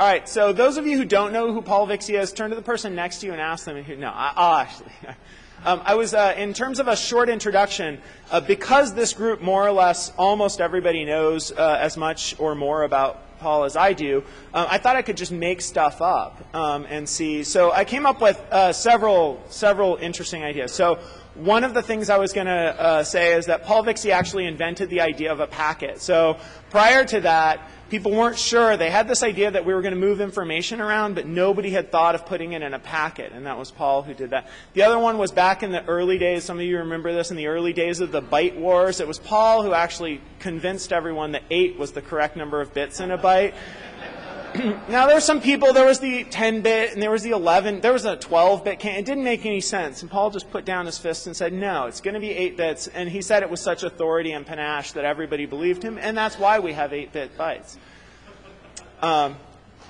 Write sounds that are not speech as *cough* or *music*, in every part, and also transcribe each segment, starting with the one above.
All right, so those of you who don't know who Paul Vixie is, turn to the person next to you and ask them. Who, no, I, will actually. *laughs* Um, I was, uh, in terms of a short introduction, uh, because this group more or less almost everybody knows uh, as much or more about Paul as I do, um, I thought I could just make stuff up um, and see. So I came up with uh, several several interesting ideas. So one of the things I was going to uh, say is that Paul Vixie actually invented the idea of a packet. So prior to that, people weren't sure. They had this idea that we were going to move information around, but nobody had thought of putting it in a packet, and that was Paul who did that. The other one was back in the early days. Some of you remember this in the early days of the byte wars. It was Paul who actually convinced everyone that 8 was the correct number of bits in a byte. *clears throat* now there's some people, there was the 10-bit and there was the 11, there was a 12-bit It didn't make any sense. And Paul just put down his fist and said, no, it's going to be 8 bits. And he said it with such authority and panache that everybody believed him. And that's why we have 8-bit bytes. Um,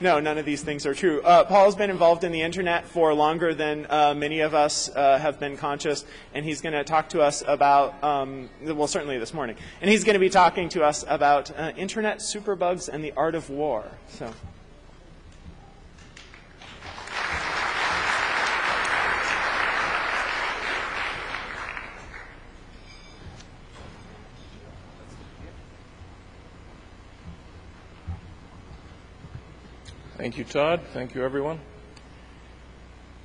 no, none of these things are true. Uh, Paul's been involved in the internet for longer than uh, many of us uh, have been conscious, and he's going to talk to us about, um, well, certainly this morning, and he's going to be talking to us about uh, internet superbugs and the art of war. So. Thank you, Todd. Thank you, everyone.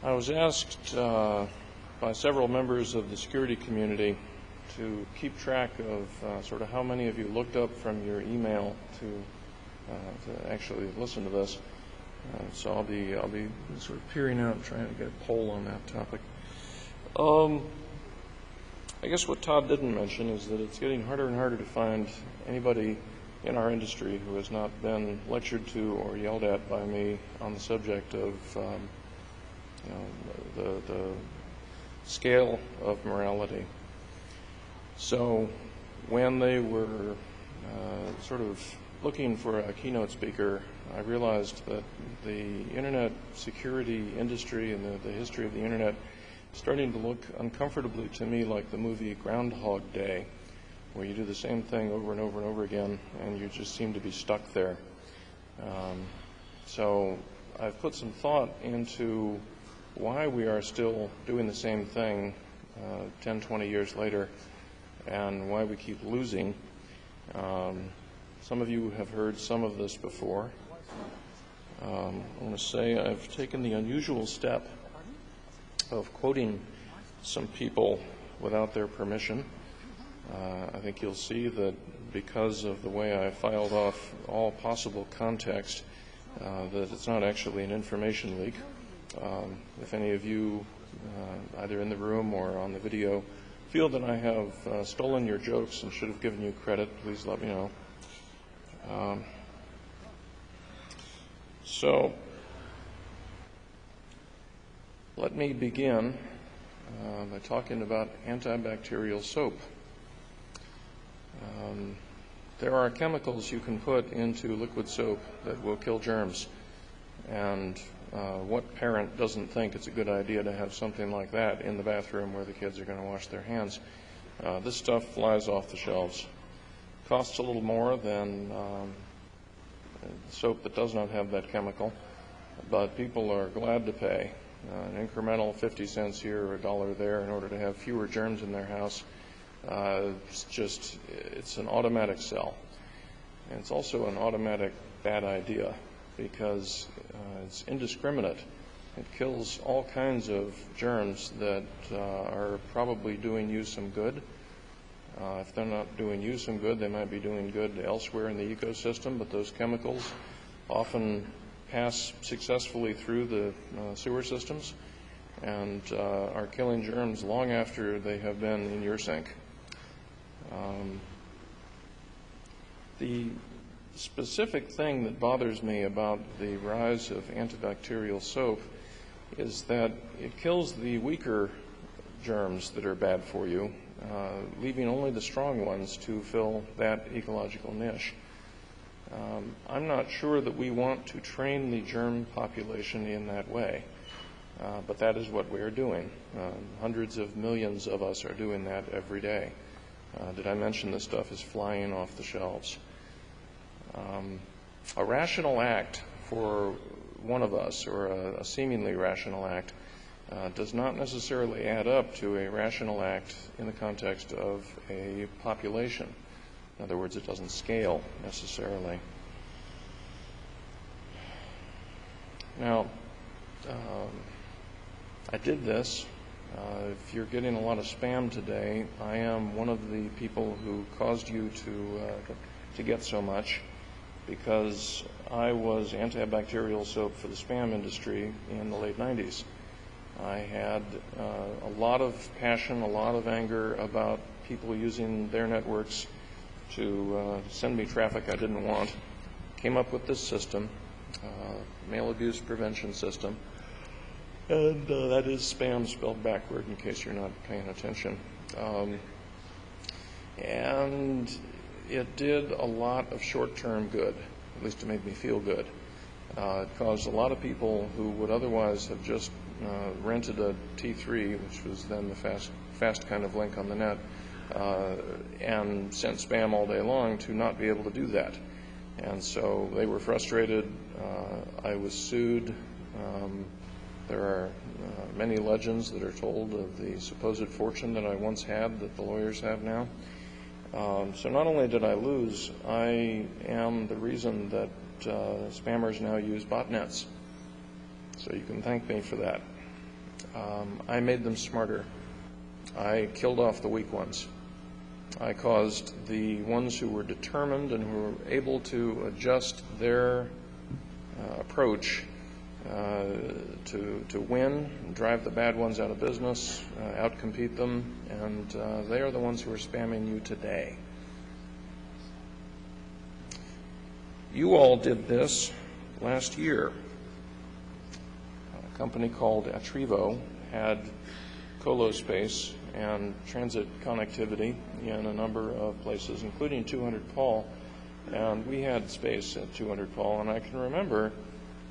I was asked uh, by several members of the security community to keep track of uh, sort of how many of you looked up from your email to, uh, to actually listen to this. Uh, so I'll be I'll be sort of peering out, trying to get a poll on that topic. Um, I guess what Todd didn't mention is that it's getting harder and harder to find anybody in our industry who has not been lectured to or yelled at by me on the subject of um, you know, the, the scale of morality. So when they were uh, sort of looking for a keynote speaker, I realized that the internet security industry and the, the history of the internet starting to look uncomfortably to me like the movie Groundhog Day where you do the same thing over and over and over again, and you just seem to be stuck there. Um, so I've put some thought into why we are still doing the same thing uh, 10, 20 years later, and why we keep losing. Um, some of you have heard some of this before. Um, I want to say I've taken the unusual step of quoting some people without their permission. Uh, I think you'll see that because of the way I filed off all possible context, uh, that it's not actually an information leak. Um, if any of you, uh, either in the room or on the video, feel that I have stolen your jokes and should have given you credit, please let me know. Um, so, let me begin by talking about antibacterial soap. Um, there are chemicals you can put into liquid soap that will kill germs. And uh, what parent doesn't think it's a good idea to have something like that in the bathroom where the kids are going to wash their hands? Uh, this stuff flies off the shelves. Costs a little more than um, soap that does not have that chemical, but people are glad to pay uh, an incremental 50 cents here or a dollar there in order to have fewer germs in their house it's just, it's an automatic sell. And it's also an automatic bad idea because uh, it's indiscriminate. It kills all kinds of germs that uh, are probably doing you some good. Uh, if they're not doing you some good, they might be doing good elsewhere in the ecosystem, but those chemicals often pass successfully through the uh, sewer systems and uh, are killing germs long after they have been in your sink. Um, the specific thing that bothers me about the rise of antibacterial soap is that it kills the weaker germs that are bad for you, uh, leaving only the strong ones to fill that ecological niche. Um, I'm not sure that we want to train the germ population in that way, uh, but that is what we are doing. Uh, hundreds of millions of us are doing that every day. Uh, did I mention this stuff is flying off the shelves? Um, a rational act for one of us or a, seemingly rational act uh, does not necessarily add up to a rational act in the context of a population. In other words, it doesn't scale necessarily. Now, um, I did this. Uh, if you're getting a lot of spam today, I am one of the people who caused you to uh, to get so much because I was antibacterial soap for the spam industry in the late 90s. I had uh, a lot of passion, a lot of anger about people using their networks to uh, send me traffic I didn't want. Came up with this system, uh, mail abuse prevention system, and uh, that is spam spelled backward in case you're not paying attention. Um, and it did a lot of short-term good. At least it made me feel good. Uh, it caused a lot of people who would otherwise have just uh, rented a T3, which was then the fast, fast kind of link on the net, uh, and sent spam all day long to not be able to do that. And so they were frustrated. Uh, I was sued. Um, there are uh, many legends that are told of the supposed fortune that I once had that the lawyers have now. Um, so not only did I lose, I am the reason that uh, spammers now use botnets. So you can thank me for that. Um, I made them smarter. I killed off the weak ones. I caused the ones who were determined and who were able to adjust their uh, approach to, to win, drive the bad ones out of business, uh, outcompete them, and uh, they are the ones who are spamming you today. You all did this last year. A company called Atrivo had colo space and transit connectivity in a number of places, including 200 Paul. And we had space at 200 Paul, and I can remember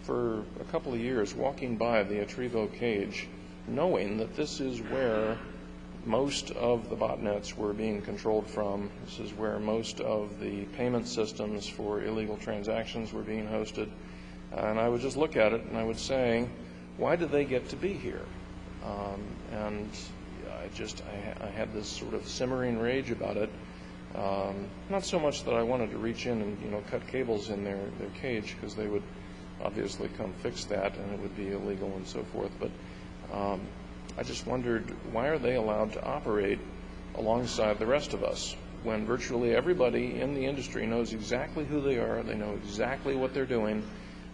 for a couple of years walking by the Atrivo cage, knowing that this is where most of the botnets were being controlled from. This is where most of the payment systems for illegal transactions were being hosted. And I would just look at it and I would say, why do they get to be here? Um, and I just, I, I, had this sort of simmering rage about it. Um, not so much that I wanted to reach in and, you know, cut cables in their, their cage because they would obviously come fix that and it would be illegal and so forth. But um, I just wondered why are they allowed to operate alongside the rest of us when virtually everybody in the industry knows exactly who they are, they know exactly what they're doing,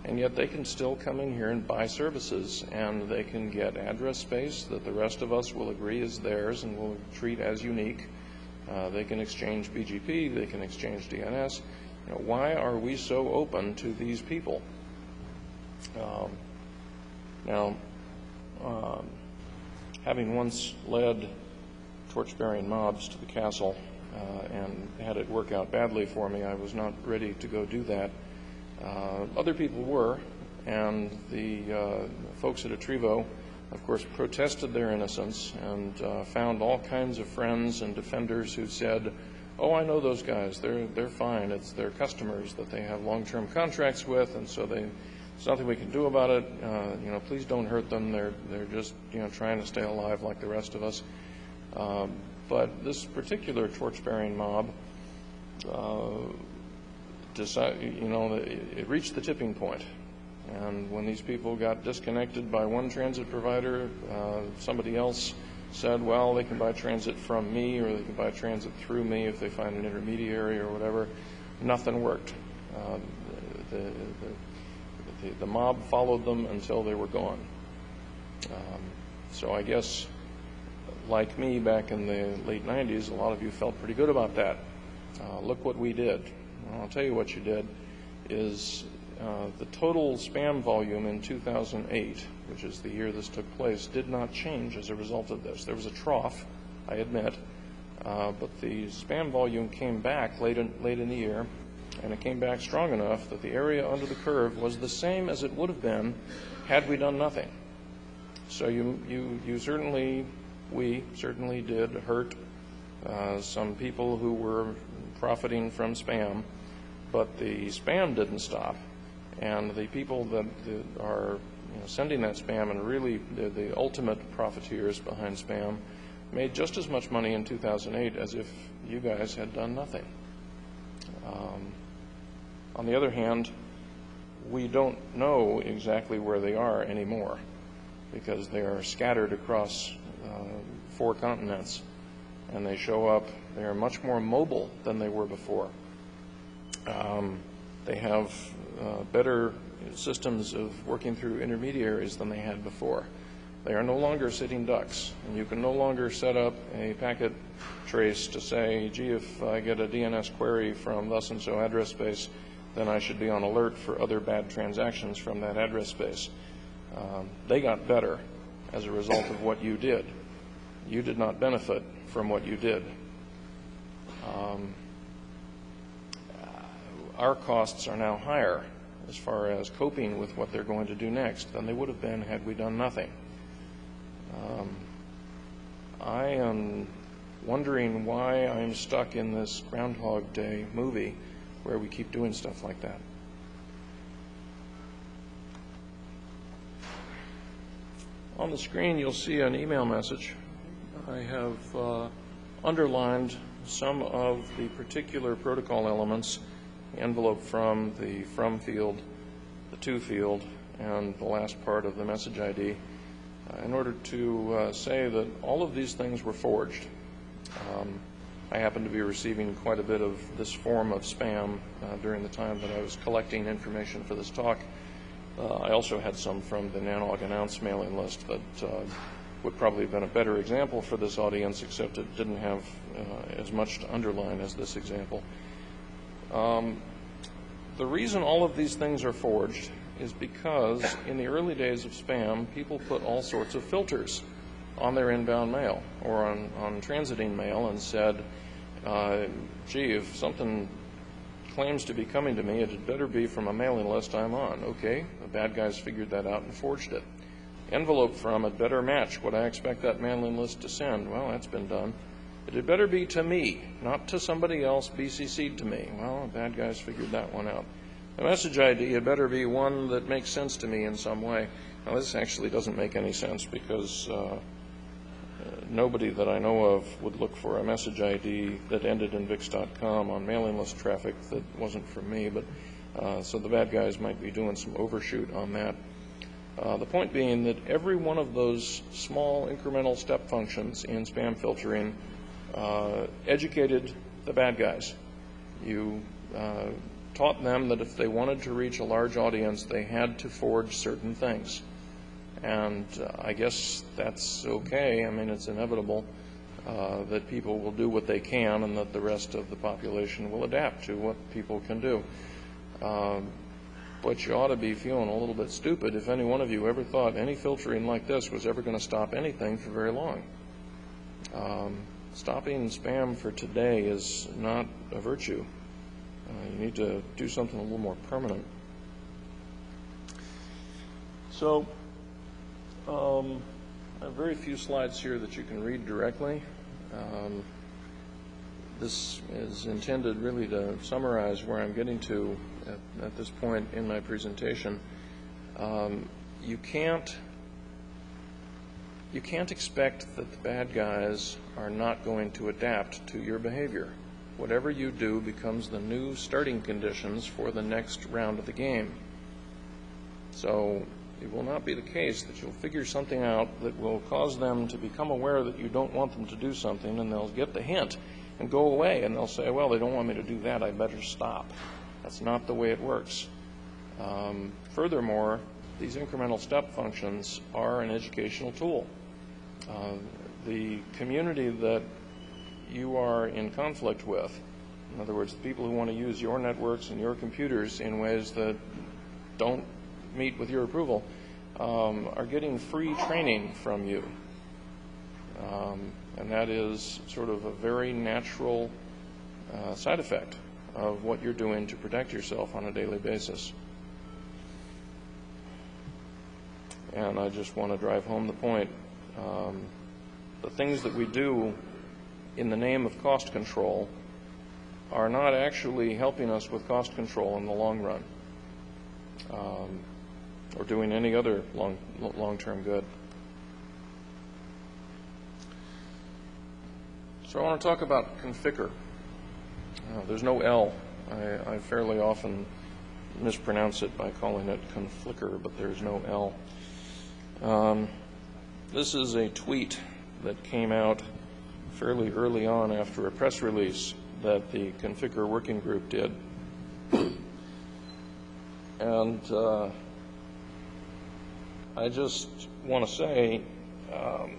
and yet they can still come in here and buy services and they can get address space that the rest of us will agree is theirs and will treat as unique. Uh, they can exchange BGP, they can exchange DNS. You know, why are we so open to these people? Um, now, um, having once led torch-bearing mobs to the castle uh, and had it work out badly for me, I was not ready to go do that. Uh, other people were, and the uh, folks at Atrivo, of course, protested their innocence and uh, found all kinds of friends and defenders who said, "Oh, I know those guys. They're they're fine. It's their customers that they have long-term contracts with, and so they nothing we can do about it. Uh, you know, please don't hurt them. They're they're just you know trying to stay alive like the rest of us. Um, but this particular torch-bearing mob uh, decided, you know, it, it reached the tipping point. And when these people got disconnected by one transit provider, uh, somebody else said, well, they can buy transit from me or they can buy transit through me if they find an intermediary or whatever. Nothing worked. Uh, the, the, the, the mob followed them until they were gone. Um, so I guess, like me back in the late 90s, a lot of you felt pretty good about that. Uh, look what we did. Well, I'll tell you what you did is uh, the total spam volume in 2008, which is the year this took place, did not change as a result of this. There was a trough, I admit, uh, but the spam volume came back late in, late in the year, and it came back strong enough that the area under the curve was the same as it would have been had we done nothing. So you, you, you certainly, we certainly did hurt uh, some people who were profiting from spam, but the spam didn't stop. And the people that, that are you know, sending that spam and really the, ultimate profiteers behind spam made just as much money in 2008 as if you guys had done nothing. Um, on the other hand, we don't know exactly where they are anymore because they are scattered across uh, four continents and they show up. They are much more mobile than they were before. Um, they have uh, better systems of working through intermediaries than they had before. They are no longer sitting ducks, and you can no longer set up a packet trace to say, gee, if I get a DNS query from thus and so address space, then I should be on alert for other bad transactions from that address space. Um, they got better as a result of what you did. You did not benefit from what you did. Um, our costs are now higher as far as coping with what they're going to do next than they would have been had we done nothing. Um, I am wondering why I'm stuck in this Groundhog Day movie where we keep doing stuff like that. On the screen, you'll see an email message. I have uh, underlined some of the particular protocol elements, the envelope from, the from field, the to field, and the last part of the message ID uh, in order to uh, say that all of these things were forged. Um, I happened to be receiving quite a bit of this form of spam uh, during the time that I was collecting information for this talk. Uh, I also had some from the Nanog Announce mailing list that uh, would probably have been a better example for this audience, except it didn't have uh, as much to underline as this example. Um, the reason all of these things are forged is because in the early days of spam, people put all sorts of filters on their inbound mail or on, on transiting mail and said, uh, gee, if something claims to be coming to me, it had better be from a mailing list I'm on. Okay, the bad guys figured that out and forged it. Envelope from it better match what I expect that mailing list to send. Well, that's been done. It had better be to me, not to somebody else BCC'd to me. Well, the bad guys figured that one out. The message ID had better be one that makes sense to me in some way. Now, this actually doesn't make any sense because uh, nobody that I know of would look for a message ID that ended in vix.com on mailing list traffic that wasn't from me. But uh, so the bad guys might be doing some overshoot on that. Uh, the point being that every one of those small incremental step functions in spam filtering uh, educated the bad guys. You uh, taught them that if they wanted to reach a large audience, they had to forge certain things. And uh, I guess that's okay. I mean, it's inevitable uh, that people will do what they can and that the rest of the population will adapt to what people can do. Um, but you ought to be feeling a little bit stupid if any one of you ever thought any filtering like this was ever going to stop anything for very long. Um, stopping spam for today is not a virtue. Uh, you need to do something a little more permanent. So, um, I have very few slides here that you can read directly. Um, this is intended really to summarize where I'm getting to at, at this point in my presentation. Um, you can't you can't expect that the bad guys are not going to adapt to your behavior whatever you do becomes the new starting conditions for the next round of the game. So it will not be the case that you'll figure something out that will cause them to become aware that you don't want them to do something, and they'll get the hint and go away, and they'll say, well, they don't want me to do that, I better stop. That's not the way it works. Um, furthermore, these incremental step functions are an educational tool. Uh, the community that you are in conflict with. In other words, the people who want to use your networks and your computers in ways that don't meet with your approval um, are getting free training from you. Um, and that is sort of a very natural uh, side effect of what you're doing to protect yourself on a daily basis. And I just want to drive home the point. Um, the things that we do in the name of cost control are not actually helping us with cost control in the long run. um, or doing any other long, long-term good. So I want to talk about Conficker. Uh, there's no L. I, I fairly often mispronounce it by calling it Conflicker, but there's no L. Um, this is a tweet that came out fairly early on after a press release that the Conficker Working Group did. *coughs* and uh, I just want to say um,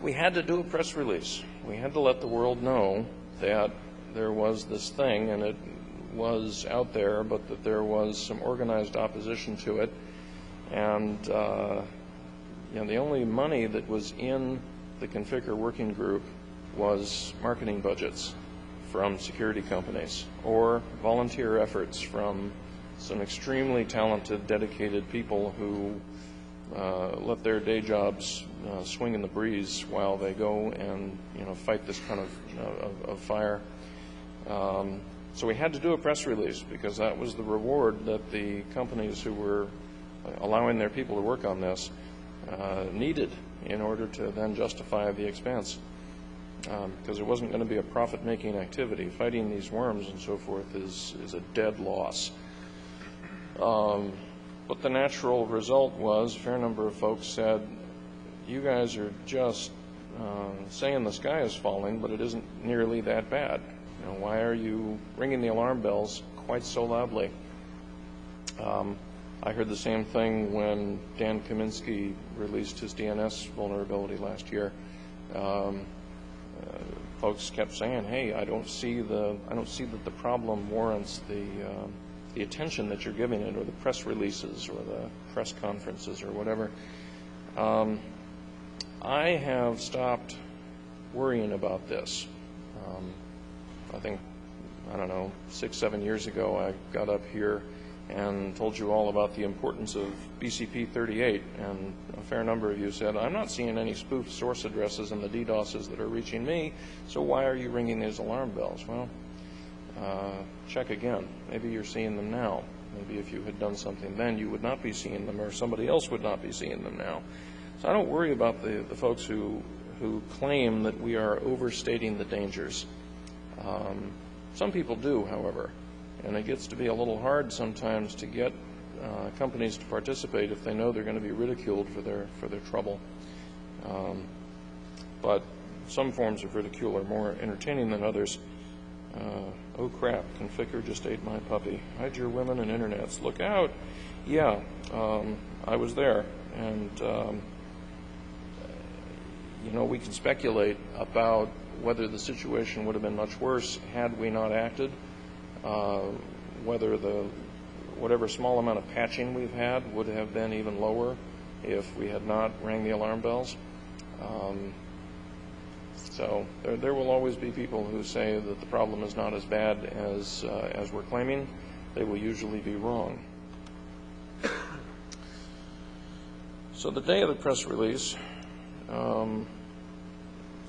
we had to do a press release. We had to let the world know that there was this thing and it was out there, but that there was some organized opposition to it. And uh, you know, the only money that was in the Conficker working group was marketing budgets from security companies or volunteer efforts from some extremely talented, dedicated people who uh, let their day jobs uh, swing in the breeze while they go and you know fight this kind of, of, of fire. Um, so we had to do a press release because that was the reward that the companies who were allowing their people to work on this uh, needed in order to then justify the expense. Because um, it wasn't going to be a profit-making activity. Fighting these worms and so forth is, is a dead loss. Um, but the natural result was a fair number of folks said, you guys are just uh, saying the sky is falling, but it isn't nearly that bad. You know, why are you ringing the alarm bells quite so loudly? Um, I heard the same thing when Dan Kaminsky released his DNS vulnerability last year. Um, uh, folks kept saying, "Hey, I don't see the I don't see that the problem warrants the uh, the attention that you're giving it, or the press releases, or the press conferences, or whatever." Um, I have stopped worrying about this. Um, I think I don't know six seven years ago I got up here and told you all about the importance of BCP 38, and a fair number of you said, I'm not seeing any spoofed source addresses in the DDoSes that are reaching me, so why are you ringing these alarm bells? Well, uh, check again. Maybe you're seeing them now. Maybe if you had done something then, you would not be seeing them, or somebody else would not be seeing them now. So I don't worry about the, the folks who, who claim that we are overstating the dangers. Um, some people do, however. And it gets to be a little hard sometimes to get uh, companies to participate if they know they're going to be ridiculed for their for their trouble. Um, but some forms of ridicule are more entertaining than others. Uh, oh crap, Conficker just ate my puppy. Hide your women and internets. Look out. Yeah, um, I was there. And, um, you know, we can speculate about whether the situation would have been much worse had we not acted. Uh, whether the whatever small amount of patching we've had would have been even lower if we had not rang the alarm bells. Um, so there, there will always be people who say that the problem is not as bad as uh, as we're claiming. They will usually be wrong. So the day of the press release, um,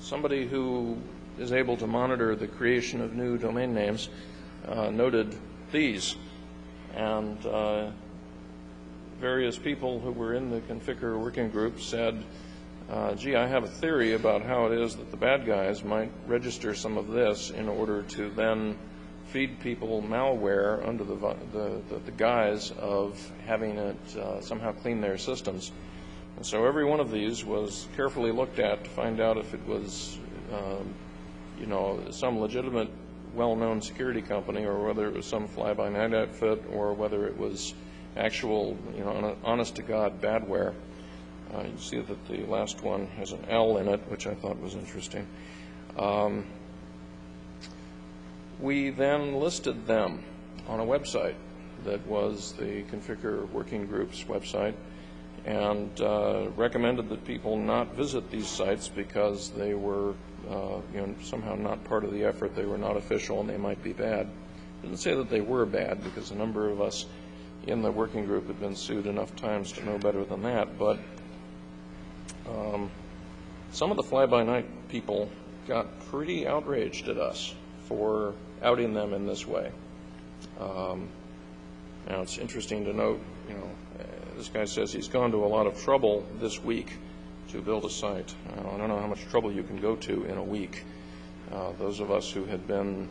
somebody who is able to monitor the creation of new domain names uh, noted these. And uh, various people who were in the Conficker working group said, uh, gee, I have a theory about how it is that the bad guys might register some of this in order to then feed people malware under the, the, the, the guise of having it uh, somehow clean their systems. And so every one of these was carefully looked at to find out if it was, um, you know, some legitimate well-known security company or whether it was some fly-by-night outfit or whether it was actual, you know, honest-to-God badware. Uh, you see that the last one has an L in it, which I thought was interesting. Um, we then listed them on a website that was the Conficker Working Group's website and uh, recommended that people not visit these sites because they were uh, you know, somehow not part of the effort. They were not official and they might be bad. Didn't say that they were bad because a number of us in the working group had been sued enough times to know better than that. But um, some of the fly-by-night people got pretty outraged at us for outing them in this way. Um, Now, it's interesting to note, you know, uh, this guy says he's gone to a lot of trouble this week to build a site. Now, I don't know how much trouble you can go to in a week. Uh, those of us who had been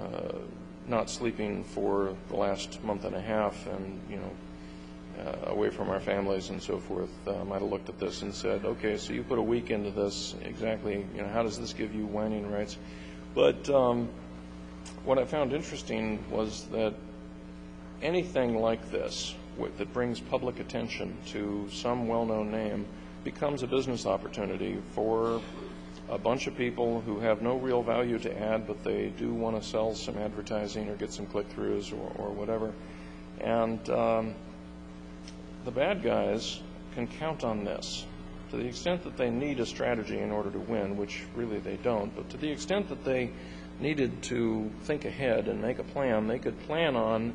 uh, not sleeping for the last month and a half and, you know, away from our families and so forth, uh, might have looked at this and said, okay, so you put a week into this, exactly, you know, how does this give you whining rights? But um, what I found interesting was that anything like this with, that brings public attention to some well-known name becomes a business opportunity for a bunch of people who have no real value to add, but they do want to sell some advertising or get some click-throughs or, or whatever. And um, the bad guys can count on this. To the extent that they need a strategy in order to win, which really they don't, but to the extent that they needed to think ahead and make a plan, they could plan on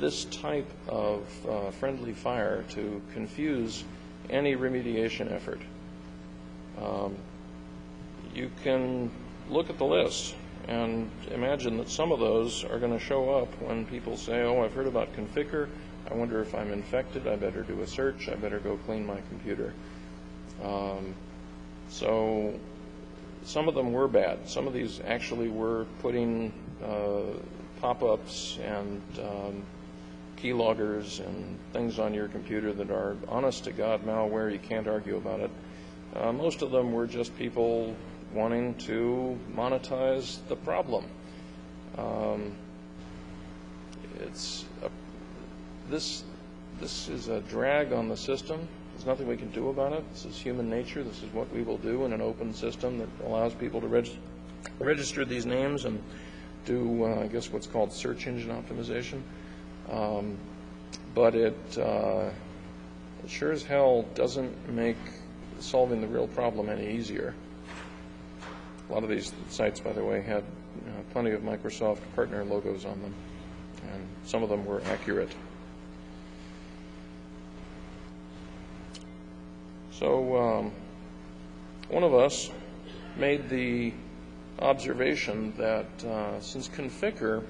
this type of uh, friendly fire to confuse any remediation effort. Um, you can look at the list and imagine that some of those are going to show up when people say, oh, I've heard about Conficker. I wonder if I'm infected. I better do a search. I better go clean my computer. Um, so some of them were bad. Some of these actually were putting uh, pop-ups and um, keyloggers and things on your computer that are honest to God malware. You can't argue about it. Uh, most of them were just people wanting to monetize the problem. Um, it's this this is a drag on the system. There's nothing we can do about it. This is human nature. This is what we will do in an open system that allows people to reg- register these names and do, uh, I guess, what's called search engine optimization. Um, but it, uh, it sure as hell doesn't make solving the real problem any easier. A lot of these sites, by the way, had uh, plenty of Microsoft partner logos on them, and some of them were accurate. So um, one of us made the observation that uh, since Conficker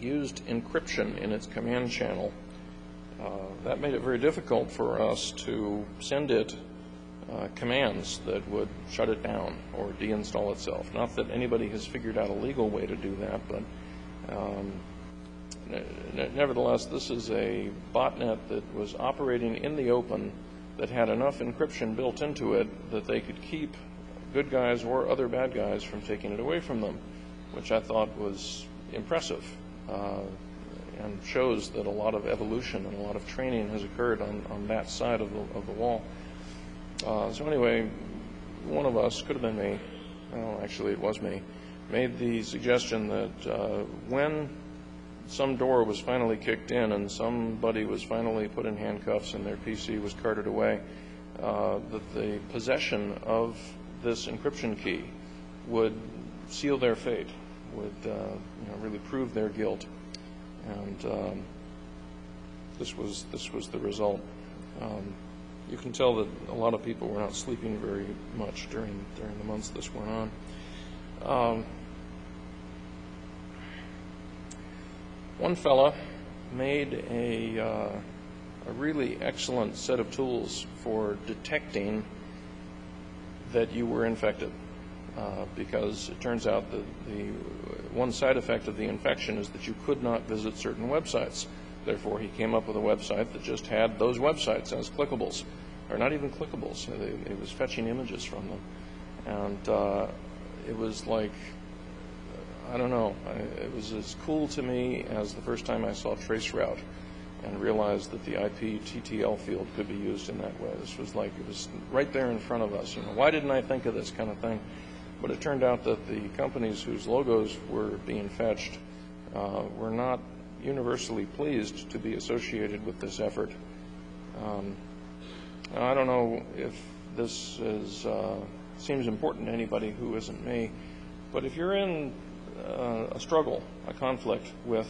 used encryption in its command channel, uh, that made it very difficult for us to send it uh, commands that would shut it down or deinstall itself. Not that anybody has figured out a legal way to do that, but um, ne- nevertheless, this is a botnet that was operating in the open that had enough encryption built into it that they could keep good guys or other bad guys from taking it away from them, which I thought was impressive uh, and shows that a lot of evolution and a lot of training has occurred on, on that side of the, of the wall. Uh, so anyway, one of us, could have been me, well, actually it was me, made the suggestion that uh, when some door was finally kicked in and somebody was finally put in handcuffs and their PC was carted away, uh, that the possession of this encryption key would seal their fate, would uh, really prove their guilt. And um, this was this was the result. Um, you can tell that a lot of people were not sleeping very much during during the months this went on. One fella made a, uh, a really excellent set of tools for detecting that you were infected. Uh, because it turns out that the one side effect of the infection is that you could not visit certain websites. Therefore, he came up with a website that just had those websites as clickables, or not even clickables. It was fetching images from them, and uh, it was like I don't know. I, it was as cool to me as the first time I saw traceroute and realized that the IP TTL field could be used in that way. This was like it was right there in front of us. You know, why didn't I think of this kind of thing? But it turned out that the companies whose logos were being fetched uh, were not universally pleased to be associated with this effort. Um, I don't know if this is, uh, seems important to anybody who isn't me, but if you're in a struggle, a conflict with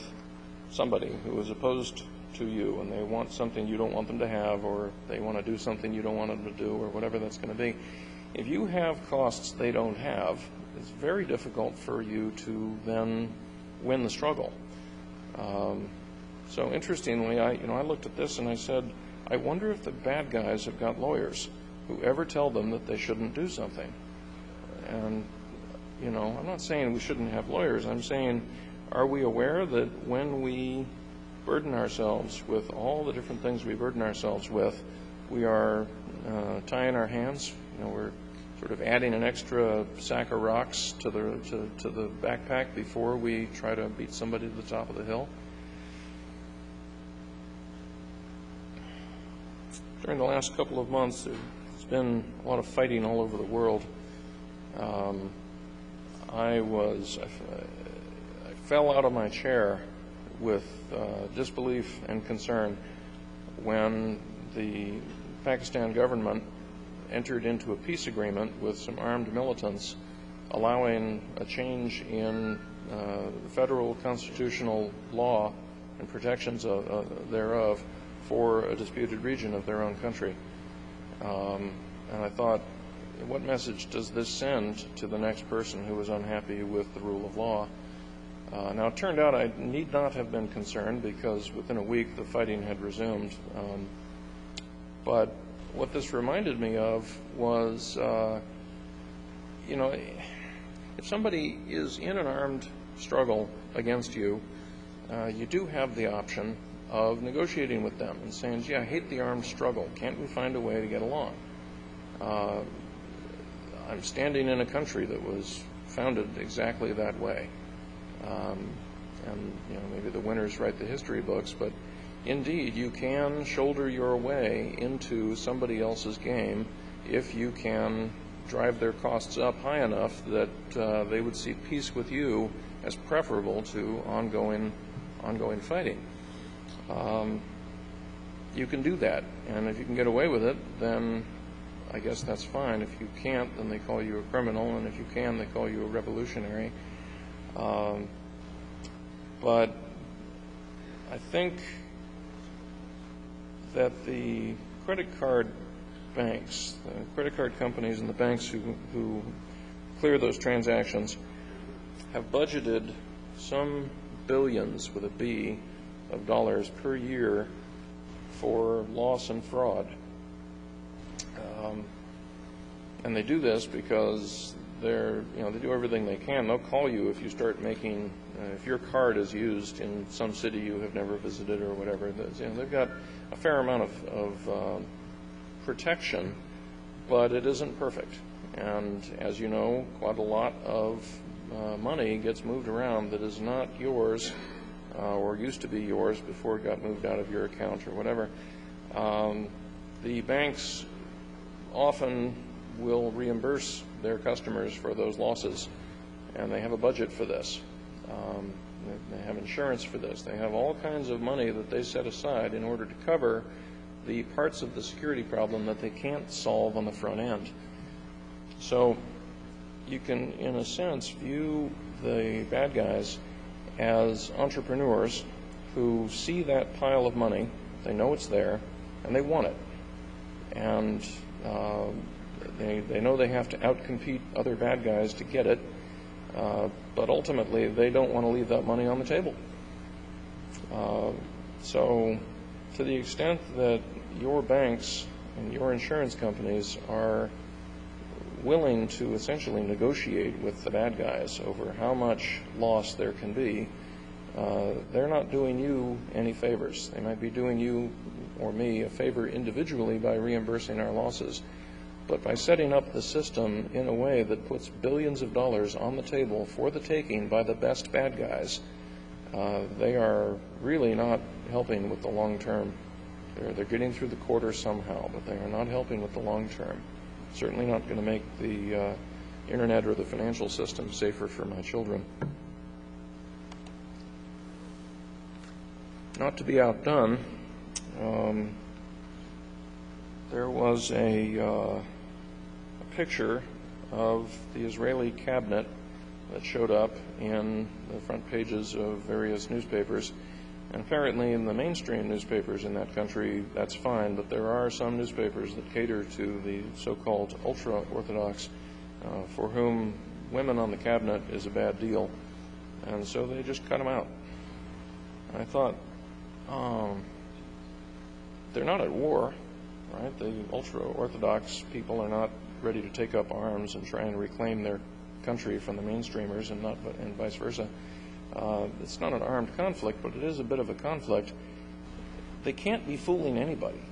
somebody who is opposed to you and they want something you don't want them to have or they want to do something you don't want them to do or whatever that's going to be, if you have costs they don't have, it's very difficult for you to then win the struggle. Um, So interestingly, I, you know, I looked at this and I said, I wonder if the bad guys have got lawyers who ever tell them that they shouldn't do something. And, you know, I'm not saying we shouldn't have lawyers. I'm saying, are we aware that when we burden ourselves with all the different things we burden ourselves with, we are uh, tying our hands? You know, we're sort of adding an extra sack of rocks to the to, to the backpack before we try to beat somebody to the top of the hill. During the last couple of months, there's been a lot of fighting all over the world. Um, I was, I, fell out of my chair with uh, disbelief and concern when the Pakistan government entered into a peace agreement with some armed militants allowing a change in uh, federal constitutional law and protections of, uh, thereof for a disputed region of their own country. Um, and I thought, what message does this send to the next person who is unhappy with the rule of law? Uh, now, it turned out I need not have been concerned because within a week the fighting had resumed. Um, but what this reminded me of was, uh, you know, if somebody is in an armed struggle against you, uh, you do have the option of negotiating with them and saying, gee, I hate the armed struggle. Can't we find a way to get along? I'm standing in a country that was founded exactly that way. Um, and, you know, maybe the winners write the history books, but indeed, you can shoulder your way into somebody else's game if you can drive their costs up high enough that uh, they would see peace with you as preferable to ongoing ongoing fighting. Um, you can do that, and if you can get away with it, then I guess that's fine. If you can't, then they call you a criminal, and if you can, they call you a revolutionary. Um, but I think that the credit card banks, the credit card companies and the banks who, who clear those transactions have budgeted some billions with a B of dollars per year for loss and fraud. Um, and they do this because they're, you know, they do everything they can. They'll call you if you start making, uh, if your card is used in some city you have never visited or whatever. You know, they've got a fair amount of, of um, protection, but it isn't perfect. And as you know, quite a lot of uh, money gets moved around that is not yours uh, or used to be yours before it got moved out of your account or whatever. Um, the banks often will reimburse their customers for those losses, and they have a budget for this. Um, they have insurance for this. They have all kinds of money that they set aside in order to cover the parts of the security problem that they can't solve on the front end. So you can, in a sense, view the bad guys as entrepreneurs who see that pile of money, they know it's there, and they want it. And they, they know they have to outcompete other bad guys to get it, uh, but ultimately they don't want to leave that money on the table. Uh, so, to the extent that your banks and your insurance companies are willing to essentially negotiate with the bad guys over how much loss there can be, uh, they're not doing you any favors. They might be doing you or me a favor individually by reimbursing our losses. But by setting up the system in a way that puts billions of dollars on the table for the taking by the best bad guys, uh, they are really not helping with the long term. They're, they're getting through the quarter somehow, but they are not helping with the long term. Certainly not going to make the uh, internet or the financial system safer for my children. Not to be outdone, there was a, uh, a picture of the Israeli cabinet that showed up in the front pages of various newspapers. And apparently, in the mainstream newspapers in that country, that's fine, but there are some newspapers that cater to the so called ultra Orthodox, uh, for whom women on the cabinet is a bad deal. And so they just cut them out. I thought, um, they're not at war, right? The ultra-Orthodox people are not ready to take up arms and try and reclaim their country from the mainstreamers and not and vice versa. Uh, it's not an armed conflict, but it is a bit of a conflict. They can't be fooling anybody.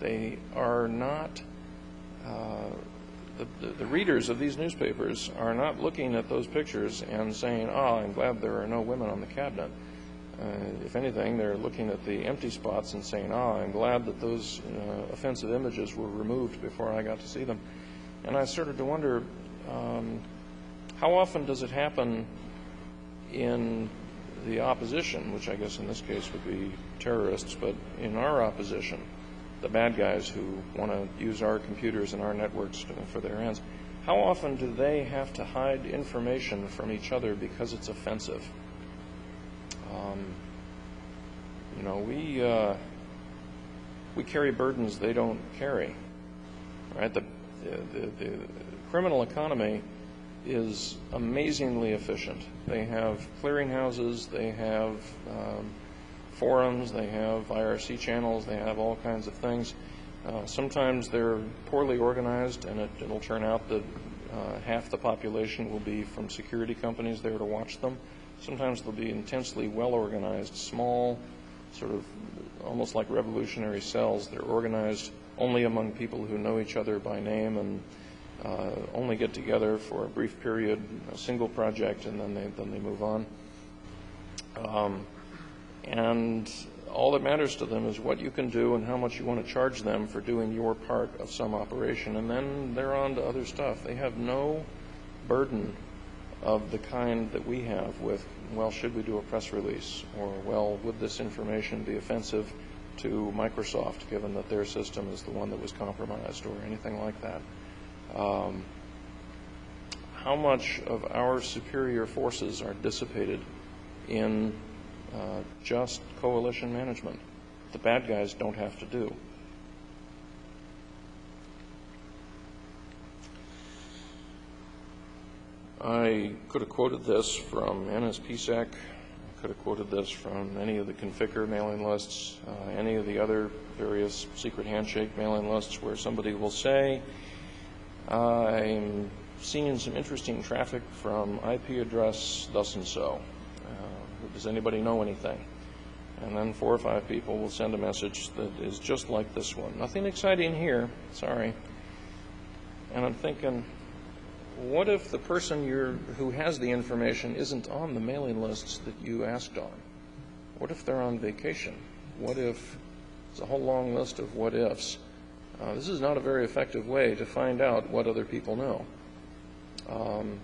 They are not. Uh, the, the, the, readers of these newspapers are not looking at those pictures and saying, "Oh, I'm glad there are no women on the cabinet." If anything, they're looking at the empty spots and saying, ah, I'm glad that those uh, offensive images were removed before I got to see them." And I started to wonder, um, how often does it happen in the opposition, which I guess in this case would be terrorists, but in our opposition, the bad guys who want to use our computers and our networks for their ends, how often do they have to hide information from each other because it's offensive? Um, you know, we uh, we carry burdens they don't carry, right? The, the, the, the criminal economy is amazingly efficient. They have clearinghouses, they have um, forums, they have IRC channels, they have all kinds of things. Uh, sometimes they're poorly organized, and it, will turn out that uh, half the population will be from security companies there to watch them. Sometimes they'll be intensely well organized, small, sort of almost like revolutionary cells. They're organized only among people who know each other by name and uh, only get together for a brief period, a single project, and then they then they move on. Um, and all that matters to them is what you can do and how much you want to charge them for doing your part of some operation, and then they're on to other stuff. They have no burden of the kind that we have with, well, should we do a press release? Or, well, would this information be offensive to Microsoft, given that their system is the one that was compromised, or anything like that? Um, how much of our superior forces are dissipated in uh, just coalition management? The bad guys don't have to do. I could have quoted this from NSPSEC. Could have quoted this from any of the Conficker mailing lists, uh, any of the other various secret handshake mailing lists where somebody will say, I'm seeing some interesting traffic from IP address thus and so. Uh, does anybody know anything? And then four or five people will send a message that is just like this one. Nothing exciting here, sorry. And I'm thinking, what if the person who has the information isn't on the mailing lists that you asked on? What if they're on vacation? What if it's a whole long list of what ifs? Uh, this is not a very effective way to find out what other people know. Um,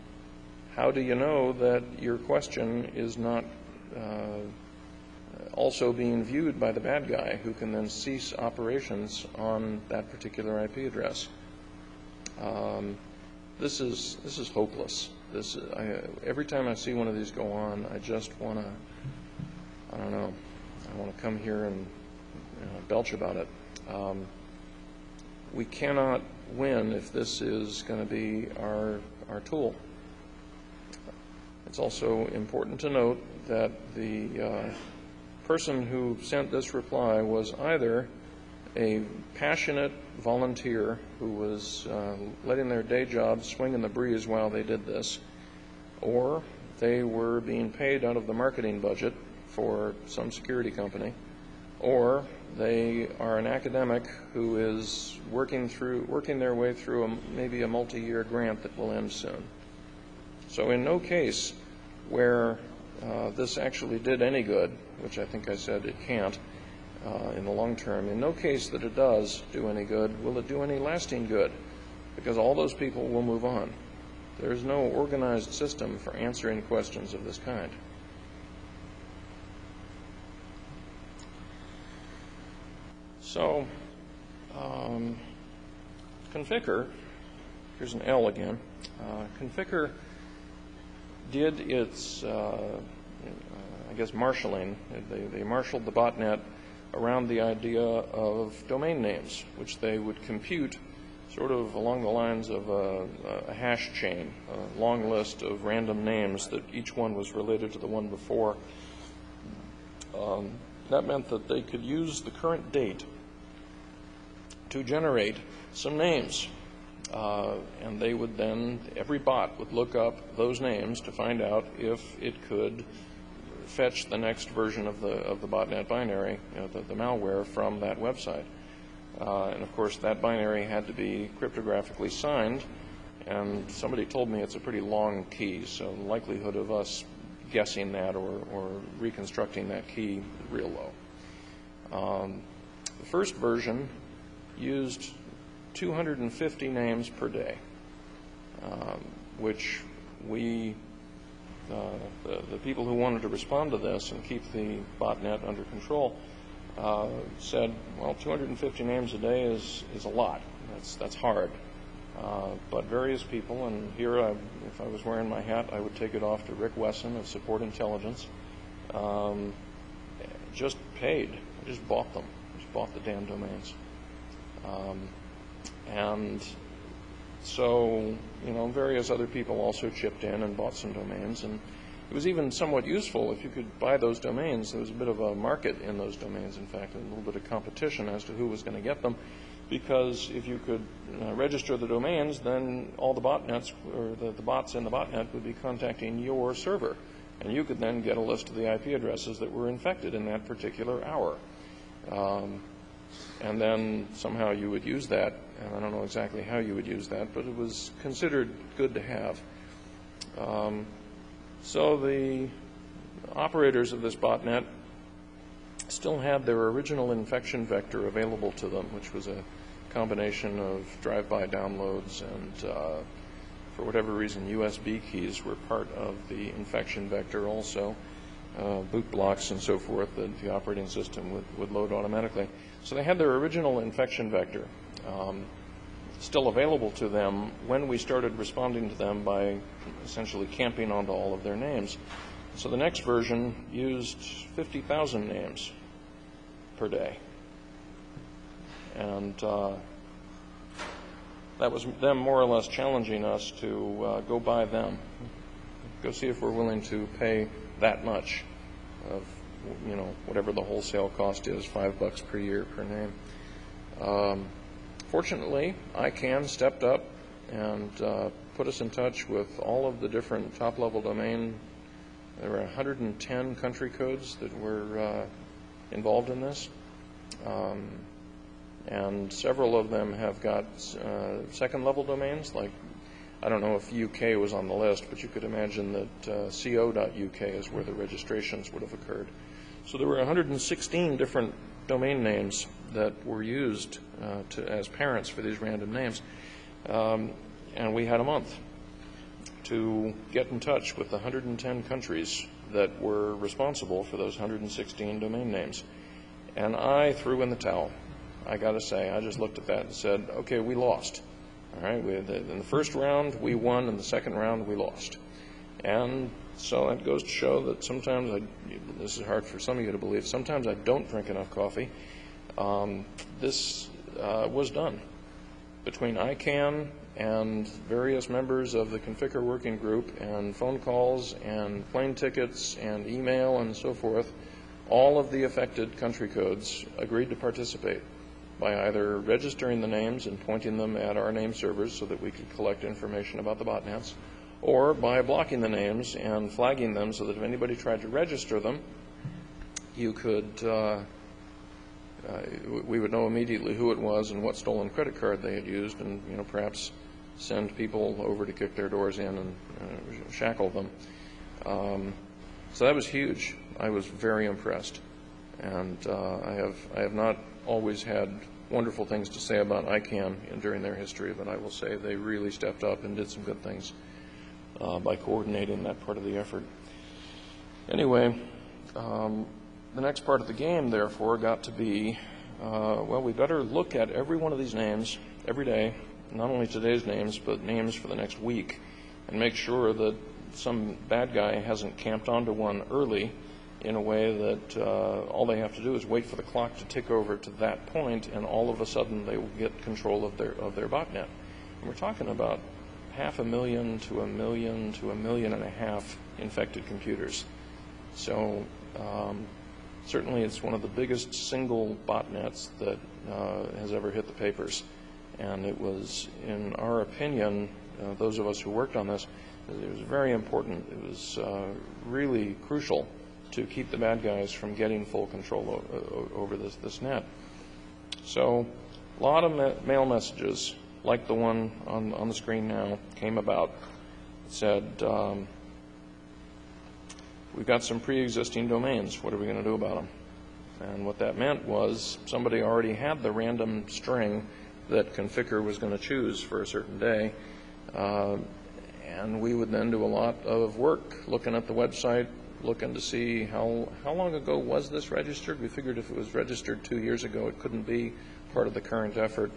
how do you know that your question is not uh, also being viewed by the bad guy who can then cease operations on that particular IP address? This is this is hopeless. This I, every time I see one of these go on, I just want to I don't know I want to come here and you know, belch about it. Um, we cannot win if this is going to be our, our tool. It's also important to note that the uh, person who sent this reply was either a passionate volunteer who was uh, letting their day job swing in the breeze while they did this, or they were being paid out of the marketing budget for some security company, or they are an academic who is working through working their way through a, maybe a multi-year grant that will end soon. So in no case where uh, this actually did any good, which I think I said it can't uh, in the long term, in no case that it does do any good will it do any lasting good, because all those people will move on. There's no organized system for answering questions of this kind. So, um, Conficker, here's an L again. Uh, Conficker did its, uh, I guess, marshaling. They, they marshaled the botnet around the idea of domain names, which they would compute sort of along the lines of a, a, hash chain, a long list of random names that each one was related to the one before. Um, that meant that they could use the current date to generate some names. Uh, and they would then, every bot would look up those names to find out if it could fetch the next version of the, of the botnet binary, you know, the, the malware from that website. Uh, and of course, that binary had to be cryptographically signed, and somebody told me it's a pretty long key, so the likelihood of us guessing that or, or reconstructing that key is real low. Um, the first version used 250 names per day, um, which we, the, the, people who wanted to respond to this and keep the botnet under control, uh, said, well, 250 names a day is, is a lot. That's, that's hard. Uh, but various people, and here, I, if I was wearing my hat, I would take it off to Rick Wesson of Support Intelligence, um, just paid, just bought them, just bought the damn domains. Um, and so, you know, various other people also chipped in and bought some domains. And it was even somewhat useful if you could buy those domains. There was a bit of a market in those domains, in fact, a little bit of competition as to who was going to get them. Because if you could uh, register the domains, then all the botnets or the, the bots in the botnet would be contacting your server. And you could then get a list of the IP addresses that were infected in that particular hour. Um, and then somehow you would use that. And I don't know exactly how you would use that, but it was considered good to have. Um, so the operators of this botnet still had their original infection vector available to them, which was a combination of drive-by downloads and, uh, for whatever reason, USB keys were part of the infection vector also, uh, boot blocks and so forth that the operating system would, would load automatically. So they had their original infection vector um, still available to them when we started responding to them by essentially camping onto all of their names. So the next version used 50,000 names per day. And uh, that was them more or less challenging us to uh, go buy them, go see if we're willing to pay that much of you know, whatever the wholesale cost is, five bucks per year per name. Um, fortunately, ICANN stepped up and uh, put us in touch with all of the different top-level domain. There were 110 country codes that were uh, involved in this. Um, and several of them have got uh, second-level domains, like I don't know if UK was on the list, but you could imagine that uh, co.uk is where the registrations would have occurred. So there were 116 different domain names that were used to, as parents for these random names. Um, and we had a month to get in touch with the 110 countries that were responsible for those 116 domain names. And I threw in the towel. I got to say, I just looked at that and said, okay, we lost. All right, we, in the first round, we won. In the second round, we lost. And so it goes to show that sometimes I, this is hard for some of you to believe, sometimes I don't drink enough coffee. Um, this uh, was done between ICANN and various members of the Conficker working group and phone calls and plane tickets and email and so forth. All of the affected country codes agreed to participate by either registering the names and pointing them at our name servers so that we could collect information about the botnets or by blocking the names and flagging them so that if anybody tried to register them, you could, uh, uh, we would know immediately who it was and what stolen credit card they had used and, you know, perhaps send people over to kick their doors in and uh, shackle them. Um, so that was huge. I was very impressed. And uh, I, have, I have not always had wonderful things to say about ICANN during their history, but I will say they really stepped up and did some good things uh, by coordinating that part of the effort. Anyway, um, the next part of the game, therefore, got to be uh, well, we better look at every one of these names every day, not only today's names, but names for the next week, and make sure that some bad guy hasn't camped onto one early in a way that uh, all they have to do is wait for the clock to tick over to that point, and all of a sudden they will get control of their of their botnet. And we're talking about half a million to a million to a million and a half infected computers. So um, certainly it's one of the biggest single botnets that uh, has ever hit the papers. And it was, in our opinion, uh, those of us who worked on this, it was very important. It was uh, really crucial to keep the bad guys from getting full control over this, this net. So a lot of ma- mail messages, like the one on, on the screen now, came about. It said, um, we've got some pre-existing domains. What are we going to do about them? And what that meant was somebody already had the random string that Conficker was going to choose for a certain day. Uh, and we would then do a lot of work looking at the website, looking to see how, how long ago was this registered. We figured if it was registered two years ago, it couldn't be part of the current effort.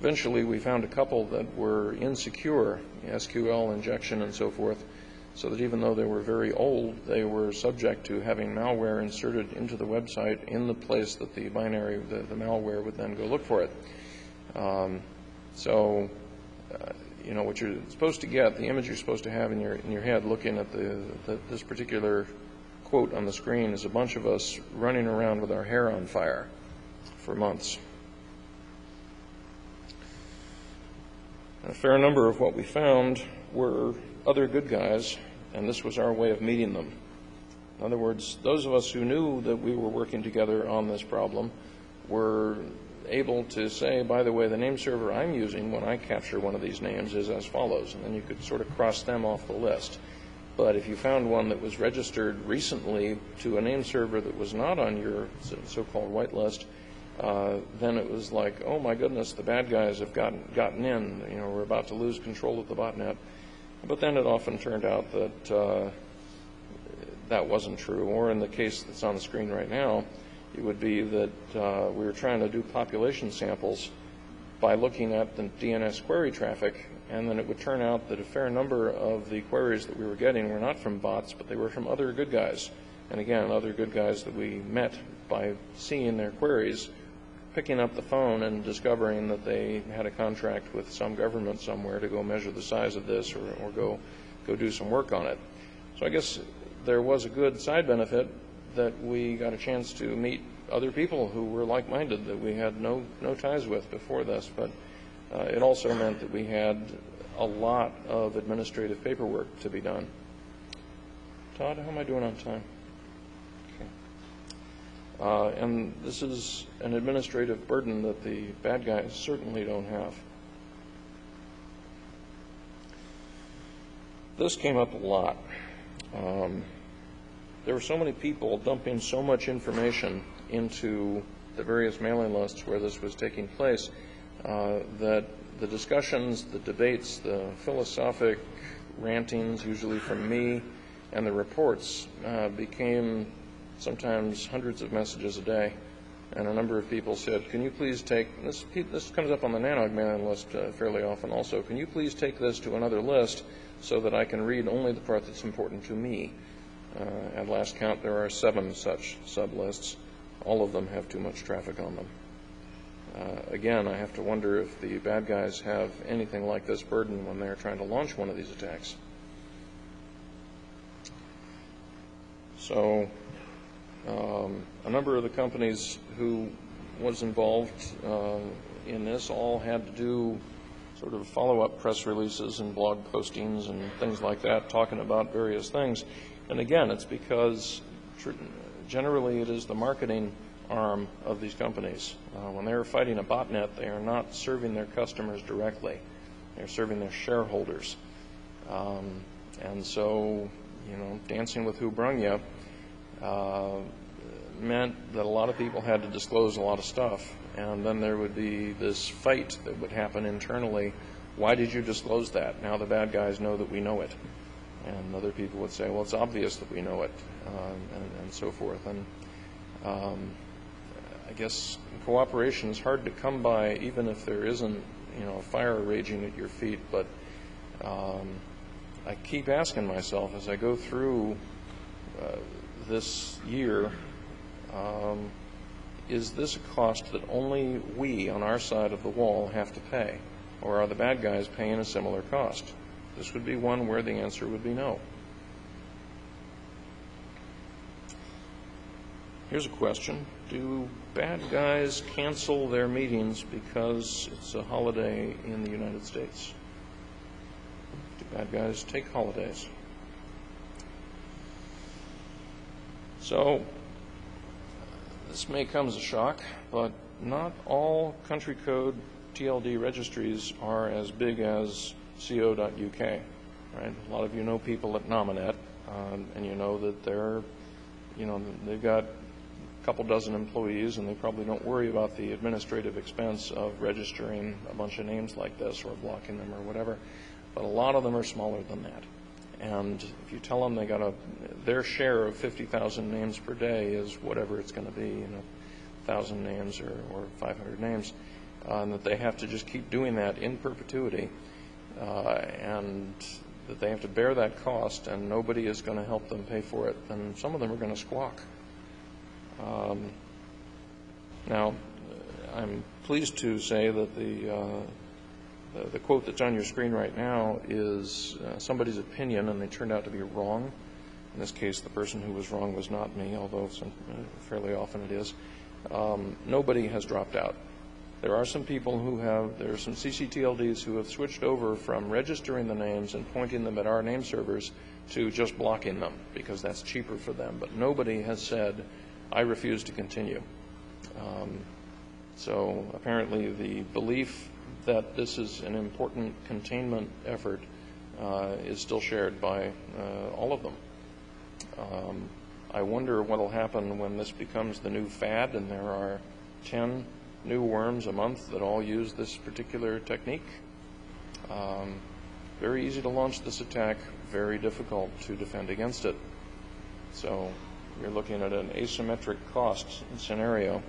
Eventually, we found a couple that were insecure, SQL injection and so forth, so that even though they were very old, they were subject to having malware inserted into the website in the place that the binary, the, the malware would then go look for it. Um, so, uh, you know, what you're supposed to get, the image you're supposed to have in your, in your head looking at the, the, this particular quote on the screen is a bunch of us running around with our hair on fire for months. A fair number of what we found were other good guys, and this was our way of meeting them. In other words, those of us who knew that we were working together on this problem were able to say, by the way, the name server I'm using when I capture one of these names is as follows, and then you could sort of cross them off the list. But if you found one that was registered recently to a name server that was not on your so-called whitelist, uh, then it was like, oh my goodness, the bad guys have gotten gotten in. You know, we're about to lose control of the botnet. But then it often turned out that uh, that wasn't true. Or in the case that's on the screen right now, it would be that uh, we were trying to do population samples by looking at the DNS query traffic, and then it would turn out that a fair number of the queries that we were getting were not from bots, but they were from other good guys. And again, other good guys that we met by seeing their queries, picking up the phone and discovering that they had a contract with some government somewhere to go measure the size of this or, or go, go do some work on it. So I guess there was a good side benefit that we got a chance to meet other people who were like-minded that we had no, no ties with before this. But uh, it also meant that we had a lot of administrative paperwork to be done. Todd, how am I doing on time? Uh, and this is an administrative burden that the bad guys certainly don't have. This came up a lot. Um, there were so many people dumping so much information into the various mailing lists where this was taking place uh, that the discussions, the debates, the philosophic rantings, usually from me, and the reports uh, became sometimes hundreds of messages a day. And a number of people said, can you please take, this, this comes up on the NANOG mailing list uh, fairly often also, can you please take this to another list so that I can read only the part that's important to me? Uh, at last count, there are seven such sublists. All of them have too much traffic on them. Uh, again, I have to wonder if the bad guys have anything like this burden when they're trying to launch one of these attacks. So, um, a number of the companies who was involved uh, in this all had to do sort of follow-up press releases and blog postings and things like that, talking about various things. And again, it's because generally it is the marketing arm of these companies. Uh, when they're fighting a botnet, they are not serving their customers directly. They're serving their shareholders. Um, and so, you know, dancing with who brung you uh, meant that a lot of people had to disclose a lot of stuff. And then there would be this fight that would happen internally. Why did you disclose that? Now the bad guys know that we know it and other people would say, well, it's obvious that we know it, um, and, and, so forth. And um, I guess cooperation is hard to come by, even if there isn't, you know, a fire raging at your feet. But um, I keep asking myself as I go through uh, this year, um, is this a cost that only we on our side of the wall have to pay, or are the bad guys paying a similar cost? This would be one where the answer would be no. here's a question. Do bad guys cancel their meetings because it's a holiday in the United States? Do bad guys take holidays? So, this may come as a shock, but not all country code TLD registries are as big as co.uk, right? A lot of you know people at Nominet, um, and you know that they're, you know, they've got a couple dozen employees, and they probably don't worry about the administrative expense of registering a bunch of names like this or blocking them or whatever. But a lot of them are smaller than that. And if you tell them they got a, their share of 50,000 names per day is whatever it's going to be, you know, 1,000 names or, or 500 names, uh, and that they have to just keep doing that in perpetuity, uh, and that they have to bear that cost, and nobody is going to help them pay for it, then some of them are going to squawk. Um, now, I'm pleased to say that the uh, the, the quote that's on your screen right now is uh, somebody's opinion, and they turned out to be wrong. In this case, the person who was wrong was not me, although some, uh, fairly often it is. Um, nobody has dropped out. There are some people who have, there are some CCTLDs who have switched over from registering the names and pointing them at our name servers to just blocking them because that's cheaper for them. But nobody has said, I refuse to continue. Um, so apparently the belief that this is an important containment effort uh, is still shared by uh, all of them. Um, I wonder what will happen when this becomes the new fad and there are 10 new worms a month that all use this particular technique. Um, very easy to launch this attack, very difficult to defend against it. So you're looking at an asymmetric cost scenario.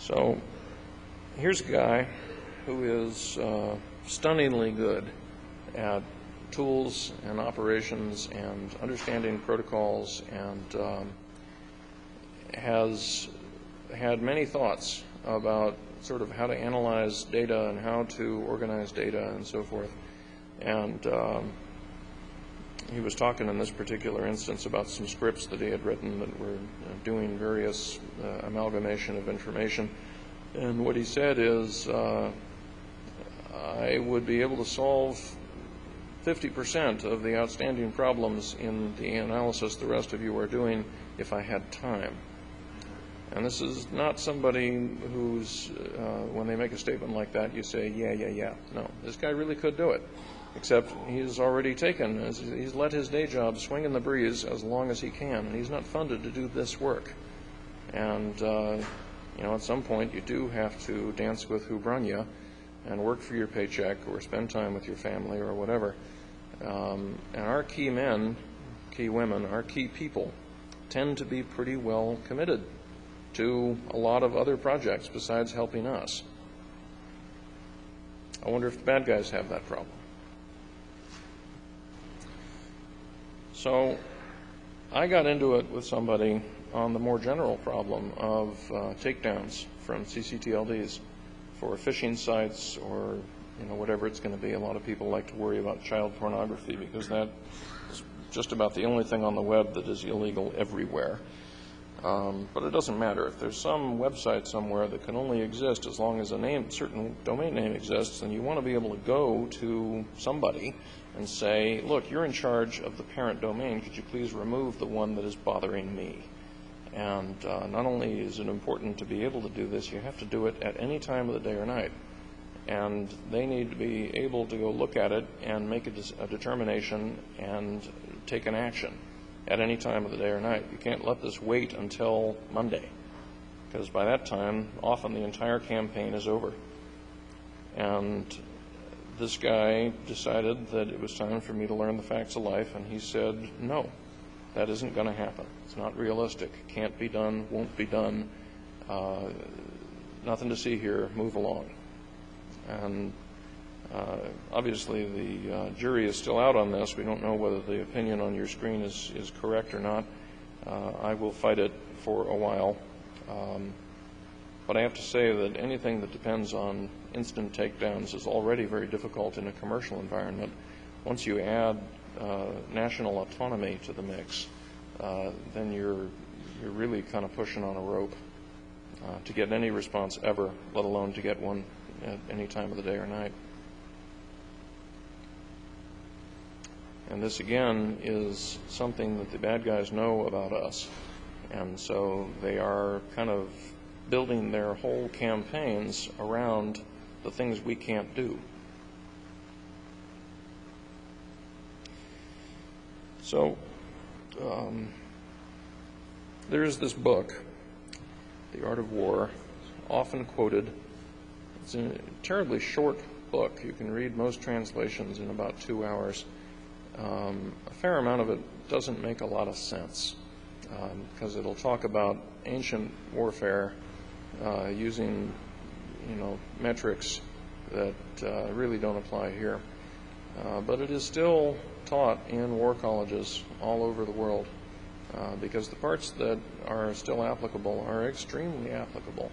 So here's a guy who is uh, stunningly good at tools and operations and understanding protocols and um, has had many thoughts about sort of how to analyze data and how to organize data and so forth. And um, he was talking in this particular instance about some scripts that he had written that were doing various uh, amalgamation of information. And what he said is, uh, I would be able to solve 50% of the outstanding problems in the analysis the rest of you are doing if I had time. And this is not somebody who's, uh, when they make a statement like that, you say, yeah, yeah, yeah. No, this guy really could do it except he's already taken, he's let his day job swing in the breeze as long as he can, and he's not funded to do this work. And, uh, you know, at some point you do have to dance with you and work for your paycheck or spend time with your family or whatever. Um, and our key men, key women, our key people tend to be pretty well committed to a lot of other projects besides helping us. I wonder if the bad guys have that problem. So I got into it with somebody on the more general problem of uh, takedowns from CCTLDs for phishing sites or you know whatever it's going to be. A lot of people like to worry about child pornography because that is just about the only thing on the web that is illegal everywhere. Um, but it doesn't matter. If there's some website somewhere that can only exist as long as a name, certain domain name exists, then you want to be able to go to somebody and say, look, you're in charge of the parent domain. Could you please remove the one that is bothering me? And uh, not only is it important to be able to do this, you have to do it at any time of the day or night. And they need to be able to go look at it and make a, a determination and take an action at any time of the day or night. You can't let this wait until Monday, because by that time, often the entire campaign is over. And this guy decided that it was time for me to learn the facts of life, and he said, no, that isn't going to happen. It's not realistic. Can't be done, won't be done. Uh, nothing to see here. Move along. And uh, obviously, the uh, jury is still out on this. We don't know whether the opinion on your screen is, is correct or not. Uh, I will fight it for a while. Um, but I have to say that anything that depends on instant takedowns is already very difficult in a commercial environment. Once you add uh, national autonomy to the mix, uh, then you're, you're really kind of pushing on a rope uh, to get any response ever, let alone to get one at any time of the day or night. And this, again, is something that the bad guys know about us. And so they are kind of building their whole campaigns around the things we can't do. So um, there is this book, The Art of War, often quoted. It's a terribly short book. You can read most translations in about two hours. Um, a fair amount of it doesn't make a lot of sense because um, it'll talk about ancient warfare using, you know, metrics that uh, really don't apply here. Uh, but it is still taught in war colleges all over the world uh, because the parts that are still applicable are extremely applicable.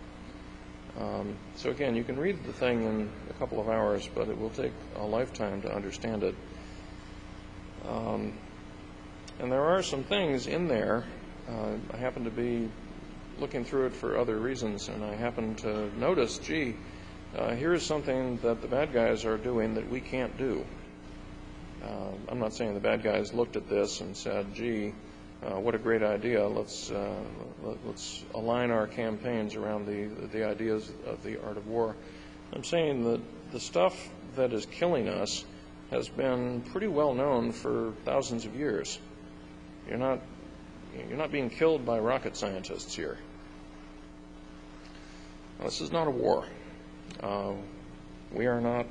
Um, so again, you can read the thing in a couple of hours, but it will take a lifetime to understand it. Um, and there are some things in there. Uh, I happen to be looking through it for other reasons, and I happen to notice, gee, uh, here is something that the bad guys are doing that we can't do. Uh, I'm not saying the bad guys looked at this and said, gee, uh, what a great idea. Let's, uh, let, us align our campaigns around the, the ideas of the art of war. I'm saying that the stuff that is killing us has been pretty well known for thousands of years. You're not, you're not being killed by rocket scientists here. This is not a war. Uh, we are not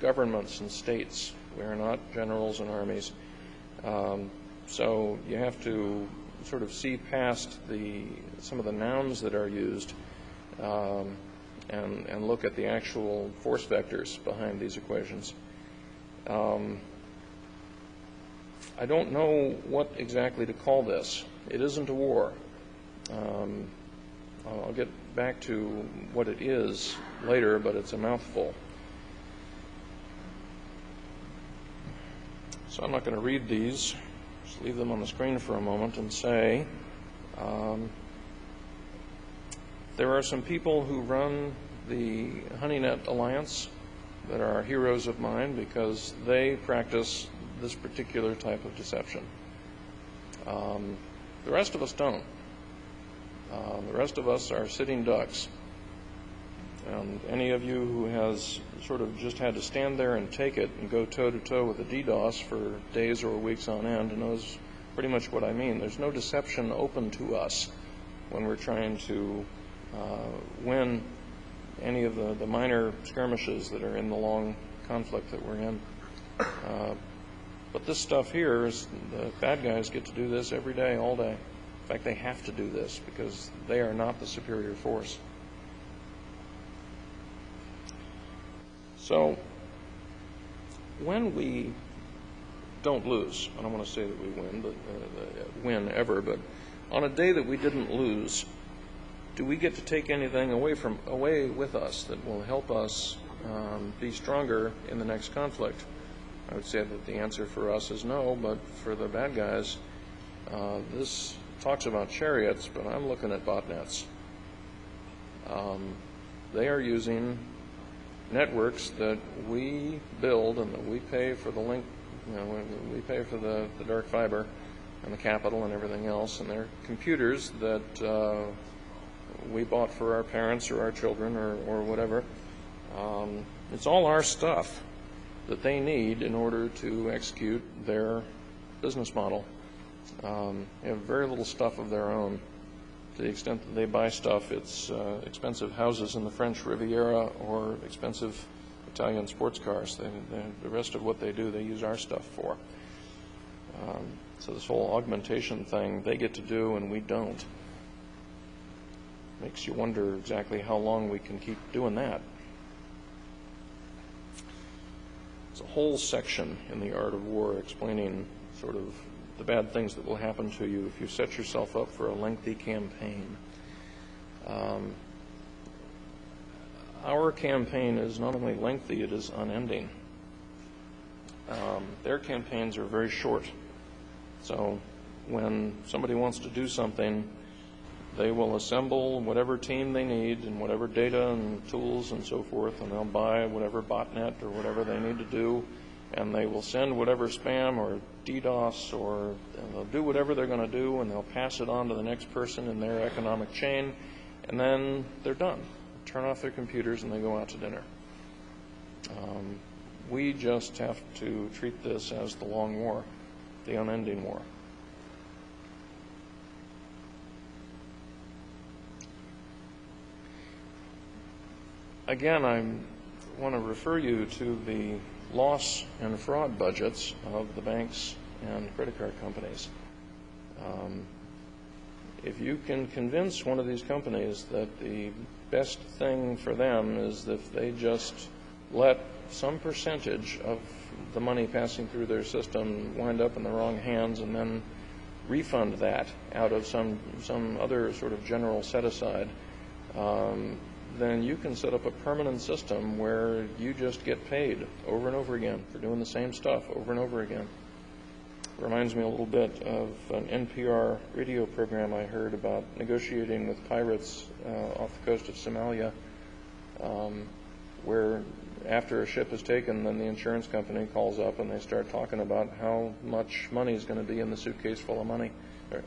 governments and states. We are not generals and armies. Um, so you have to sort of see past the some of the nouns that are used um, and, and look at the actual force vectors behind these equations. Um, I don't know what exactly to call this. It isn't a war. Um, I'll get back to what it is later, but it's a mouthful. So I'm not going to read these. Just leave them on the screen for a moment and say um, there are some people who run the HoneyNet Alliance that are heroes of mine because they practice this particular type of deception. Um, the rest of us don't. Uh, the rest of us are sitting ducks. And any of you who has sort of just had to stand there and take it and go toe to toe with a DDoS for days or weeks on end knows pretty much what I mean. There's no deception open to us when we're trying to uh, win any of the, the minor skirmishes that are in the long conflict that we're in. Uh, but this stuff here is the bad guys get to do this every day, all day. In fact, they have to do this because they are not the superior force. So, when we don't lose, I don't want to say that we win, but uh, win ever, but on a day that we didn't lose, do we get to take anything away from away with us that will help us um, be stronger in the next conflict? I would say that the answer for us is no, but for the bad guys, uh, this talks about chariots, but I'm looking at botnets. Um, they are using networks that we build and that we pay for the link, you know, we pay for the, the dark fiber and the capital and everything else, and they're computers that uh, we bought for our parents or our children or, or whatever. Um, it's all our stuff that they need in order to execute their business model. Um, they have very little stuff of their own. To the extent that they buy stuff, it's uh, expensive houses in the French Riviera or expensive Italian sports cars. They, they, the rest of what they do, they use our stuff for. Um, so this whole augmentation thing, they get to do and we don't. Makes you wonder exactly how long we can keep doing that. It's a whole section in the art of war explaining sort of the bad things that will happen to you if you set yourself up for a lengthy campaign. Um, our campaign is not only lengthy, it is unending. um, their campaigns are very short. So when somebody wants to do something, they will assemble whatever team they need and whatever data and tools and so forth, and they'll buy whatever botnet or whatever they need to do, and they will send whatever spam or DDoS or they'll do whatever they're going to do, and they'll pass it on to the next person in their economic chain, and then they're done. Turn off their computers and they go out to dinner. Um, we just have to treat this as the long war, the unending war. Again, I want to refer you to the loss and fraud budgets of the banks and credit card companies. Um, if you can convince one of these companies that the best thing for them is if they just let some percentage of the money passing through their system wind up in the wrong hands and then refund that out of some some other sort of general set aside, um, then you can set up a permanent system where you just get paid over and over again for doing the same stuff over and over again. Reminds me a little bit of an NPR radio program I heard about negotiating with pirates uh, off the coast of Somalia, um, where after a ship is taken, then the insurance company calls up and they start talking about how much money is going to be in the suitcase full of money. Uh,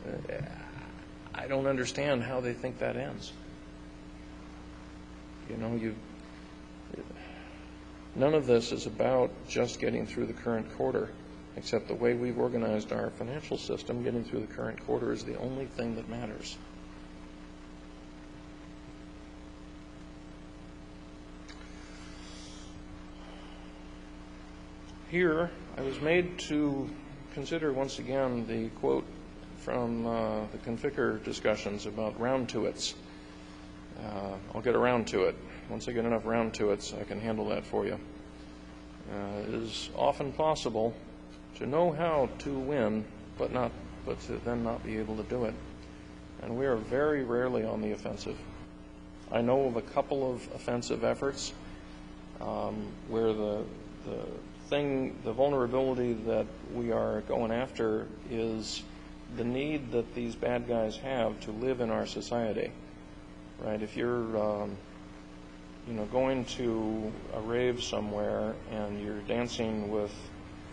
I don't understand how they think that ends. You know, you none of this is about just getting through the current quarter, except the way we've organized our financial system, getting through the current quarter is the only thing that matters. Here, I was made to consider once again the quote from uh, the Conficker discussions about round to its. Uh, I'll get around to it. Once I get enough round to it, I can handle that for you. Uh, it is often possible to know how to win, but not, but to then not be able to do it. And we are very rarely on the offensive. I know of a couple of offensive efforts um, where the the thing, the vulnerability that we are going after is the need that these bad guys have to live in our society right? If you're, um, you know, going to a rave somewhere and you're dancing with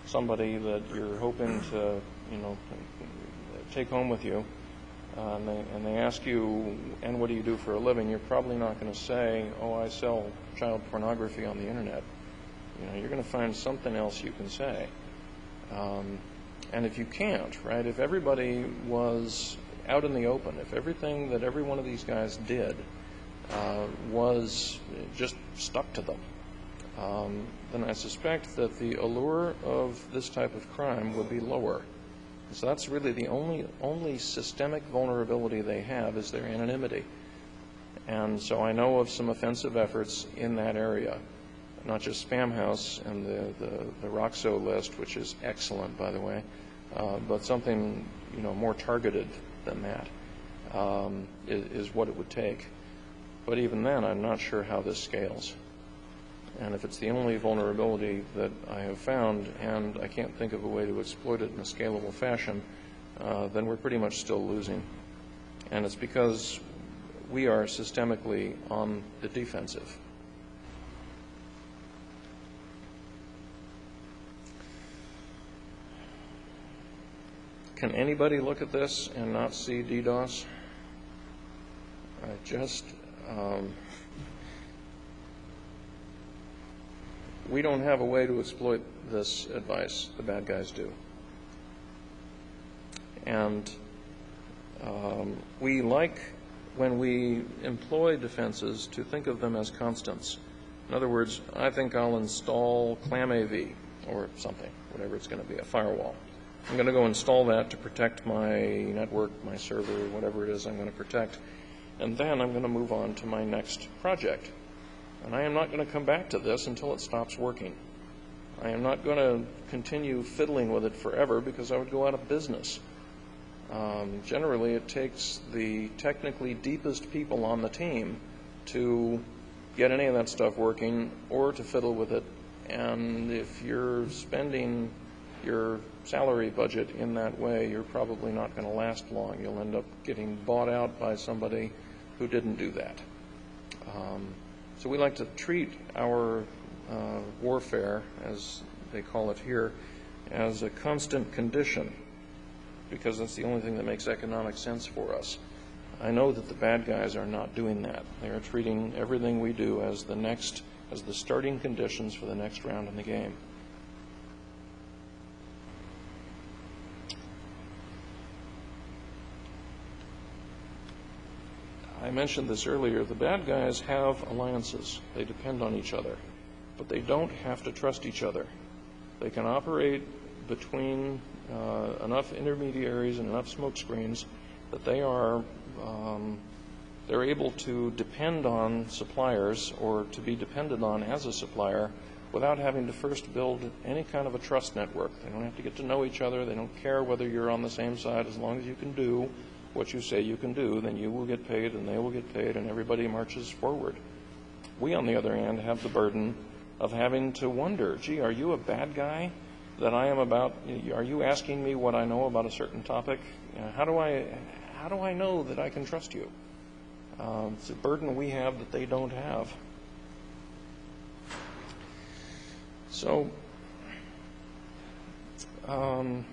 somebody that you're hoping to, you know, take home with you, uh, and, they, and they ask you, and what do you do for a living? You're probably not going to say, oh, I sell child pornography on the internet. You know, you're going to find something else you can say. Um, and if you can't, right, if everybody was out in the open, if everything that every one of these guys did uh, was just stuck to them, um, then I suspect that the allure of this type of crime would be lower. So that's really the only only systemic vulnerability they have is their anonymity. And so I know of some offensive efforts in that area, not just Spamhaus and the, the, the ROKSO list, which is excellent, by the way, uh, but something you know more targeted than that um, is, what it would take. But even then, I'm not sure how this scales. And if it's the only vulnerability that I have found, and I can't think of a way to exploit it in a scalable fashion, uh, then we're pretty much still losing. And it's because we are systemically on the defensive. Can anybody look at this and not see DDoS? I just, um, we don't have a way to exploit this advice. The bad guys do. And um, we like, when we employ defenses, to think of them as constants. In other words, I think I'll install ClamAV or something, whatever it's going to be, a firewall. I'm going to go install that to protect my network, my server, whatever it is I'm going to protect. And then I'm going to move on to my next project. And I am not going to come back to this until it stops working. I am not going to continue fiddling with it forever because I would go out of business. Um, generally, it takes the technically deepest people on the team to get any of that stuff working or to fiddle with it And if you're spending your salary budget in that way, you're probably not going to last long. You'll end up getting bought out by somebody who didn't do that. Um, so we like to treat our uh, warfare, as they call it here, as a constant condition because that's the only thing that makes economic sense for us. I know that the bad guys are not doing that. They are treating everything we do as the next, as the starting conditions for the next round in the game. Mentioned this earlier. The bad guys have alliances. They depend on each other. But they don't have to trust each other. They can operate between uh, enough intermediaries and enough smokescreens that they are um, they're able to depend on suppliers or to be depended on as a supplier without having to first build any kind of a trust network. They don't have to get to know each other. They don't care whether you're on the same side. As long as you can do what you say you can do, then you will get paid and they will get paid and everybody marches forward. We, on the other hand, have the burden of having to wonder, gee, are you a bad guy that I am about? Are you asking me what I know about a certain topic? How do I, how do I know that I can trust you? Um, it's a burden we have that they don't have. So, um,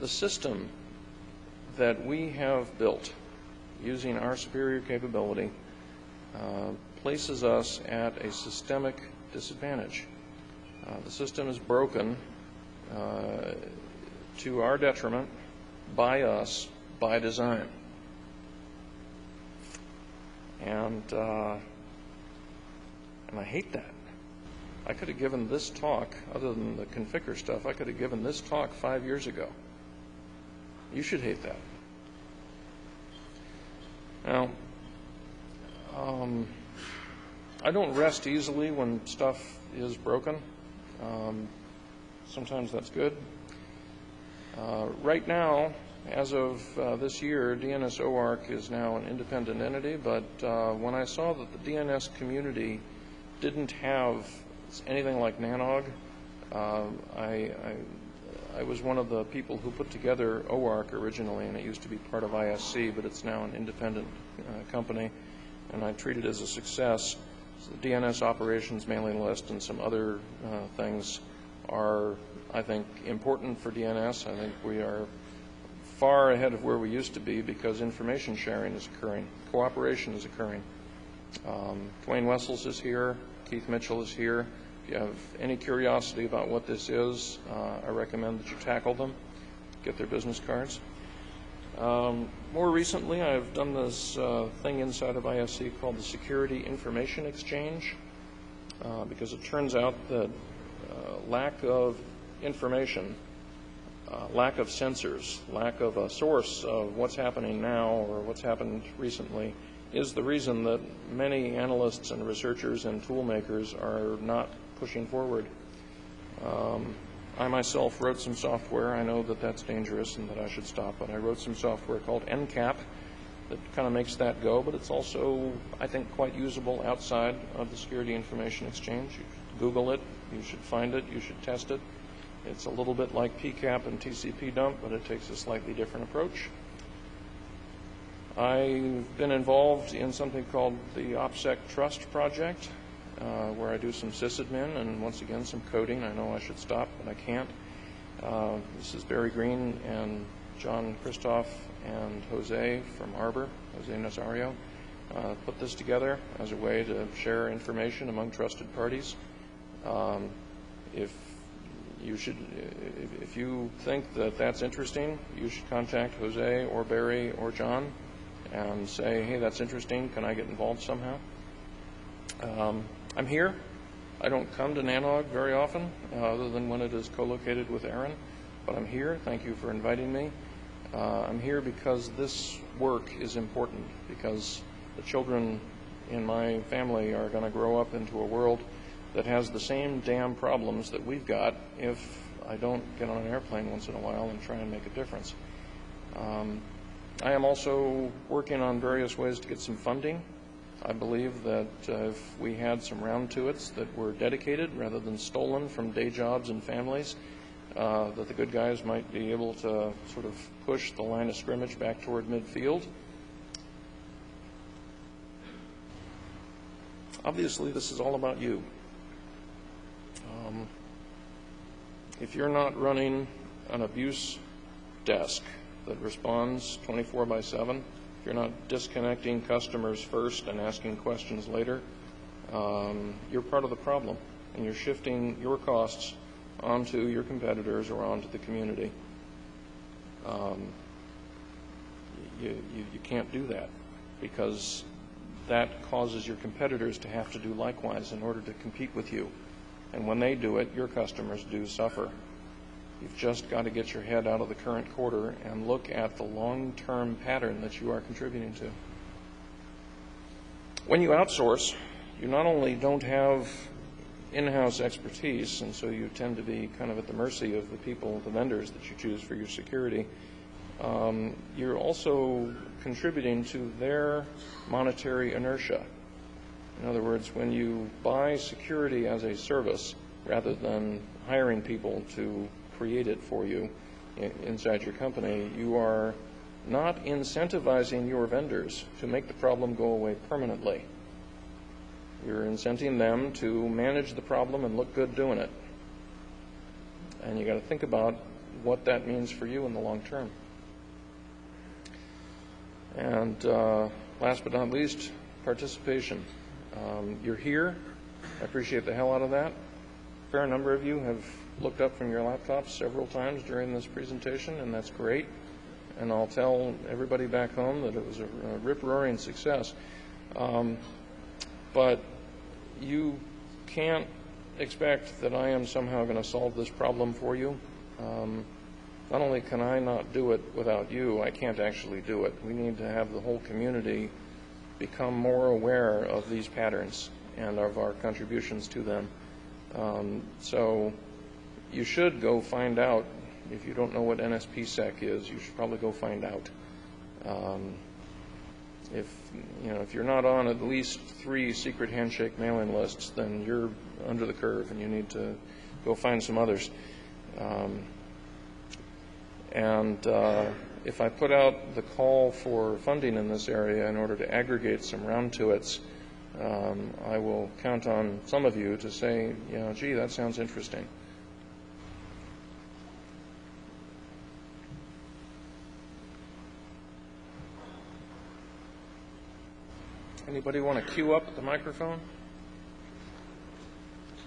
the system that we have built using our superior capability uh, places us at a systemic disadvantage. Uh, the system is broken uh, to our detriment by us by design. And, uh, and I hate that. I could have given this talk, other than the Conficker stuff, I could have given this talk five years ago. You should hate that. Now, um, I don't rest easily when stuff is broken. Um, sometimes that's good. Uh, right now, as of uh, this year, DNS OARC is now an independent entity, but uh, when I saw that the DNS community didn't have anything like NANOG, uh, I, I, I, was one of the people who put together OARC originally, and it used to be part of ISC, but it's now an independent uh, company, and I treat it as a success. So the DNS operations mailing list and some other uh, things are, I think, important for DNS. I think we are far ahead of where we used to be because information sharing is occurring, cooperation is occurring. Um, Duane Wessels is here, Keith Mitchell is here. If you have any curiosity about what this is, uh, I recommend that you tackle them, get their business cards. Um, more recently, I've done this uh, thing inside of ISC called the Security Information Exchange uh, because it turns out that uh, lack of information uh, lack of sensors, lack of a source of what's happening now or what's happened recently is the reason that many analysts and researchers and tool makers are not pushing forward. Um, I myself wrote some software. I know that that's dangerous and that I should stop, but I wrote some software called NCAP that kind of makes that go, but it's also, I think, quite usable outside of the Security Information Exchange. You Google it, you should find it, you should test it. It's a little bit like PCAP and TCP dump, but it takes a slightly different approach. I've been involved in something called the OPSEC Trust Project, uh, where I do some sysadmin and once again some coding. I know I should stop, but I can't. Uh, this is Barry Greene and John Kristoff and Jose from Arbor, Jose Nazario, uh, put this together as a way to share information among trusted parties. Um, if you should, if you think that that's interesting, you should contact Jose or Barry or John and say, hey, that's interesting. Can I get involved somehow? Um, I'm here. I don't come to NANOG very often, uh, other than when it is co-located with ARIN, but I'm here. Thank you for inviting me. Uh, I'm here because this work is important, because the children in my family are going to grow up into a world that has the same damn problems that we've got if I don't get on an airplane once in a while and try and make a difference. Um, I am also working on various ways to get some funding. I believe that uh, if we had some round to its that were dedicated rather than stolen from day jobs and families, uh, that the good guys might be able to sort of push the line of scrimmage back toward midfield. Obviously, this is all about you. Um, if you're not running an abuse desk that responds 24 by 7, if you're not disconnecting customers first and asking questions later, um, you're part of the problem, and you're shifting your costs onto your competitors or onto the community. Um, you, you, you can't do that because that causes your competitors to have to do likewise in order to compete with you. And when they do it, your customers do suffer. You've just got to get your head out of the current quarter and look at the long-term pattern that you are contributing to. When you outsource, you not only don't have in-house expertise, and so you tend to be kind of at the mercy of the people, the vendors that you choose for your security, um, you're also contributing to their monetary inertia. In other words, when you buy security as a service rather than hiring people to create it for you inside your company, you are not incentivizing your vendors to make the problem go away permanently. You're incenting them to manage the problem and look good doing it. And you got to think about what that means for you in the long term. And uh, last but not least, participation. Um, you're here. I appreciate the hell out of that. A fair number of you have looked up from your laptops several times during this presentation, and that's great. And I'll tell everybody back home that it was a, a rip-roaring success. Um, but you can't expect that I am somehow going to solve this problem for you. Um, not only can I not do it without you, I can't actually do it. We need to have the whole community become more aware of these patterns and of our contributions to them. Um, so you should go find out. If you don't know what NSPSEC is, you should probably go find out. Um, if you know if you're not on at least three secret handshake mailing lists, then you're under the curve, and you need to go find some others. Um, and uh, if I put out the call for funding in this area in order to aggregate some round to its, um, I will count on some of you to say, you know, gee, that sounds interesting. Anybody want to queue up at the microphone?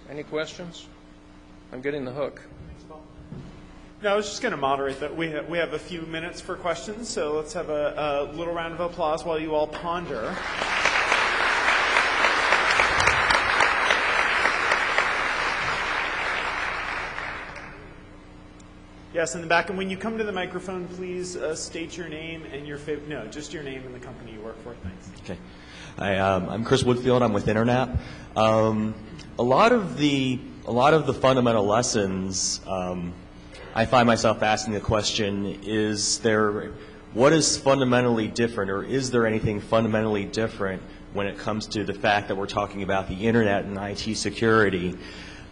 Any questions? I'm getting the hook. No, I was just going to moderate that. We have, we have a few minutes for questions, so let's have a, a little round of applause while you all ponder. Yes, in the back. And when you come to the microphone, please uh, state your name and your favorite. No, just your name and the company you work for. Thanks. Okay. Hi, um, I'm Chris Woodfield. I'm with Internap. Um, a lot of the a lot of the fundamental lessons um, I find myself asking the question, is there, what is fundamentally different or is there anything fundamentally different when it comes to the fact that we're talking about the internet and IT security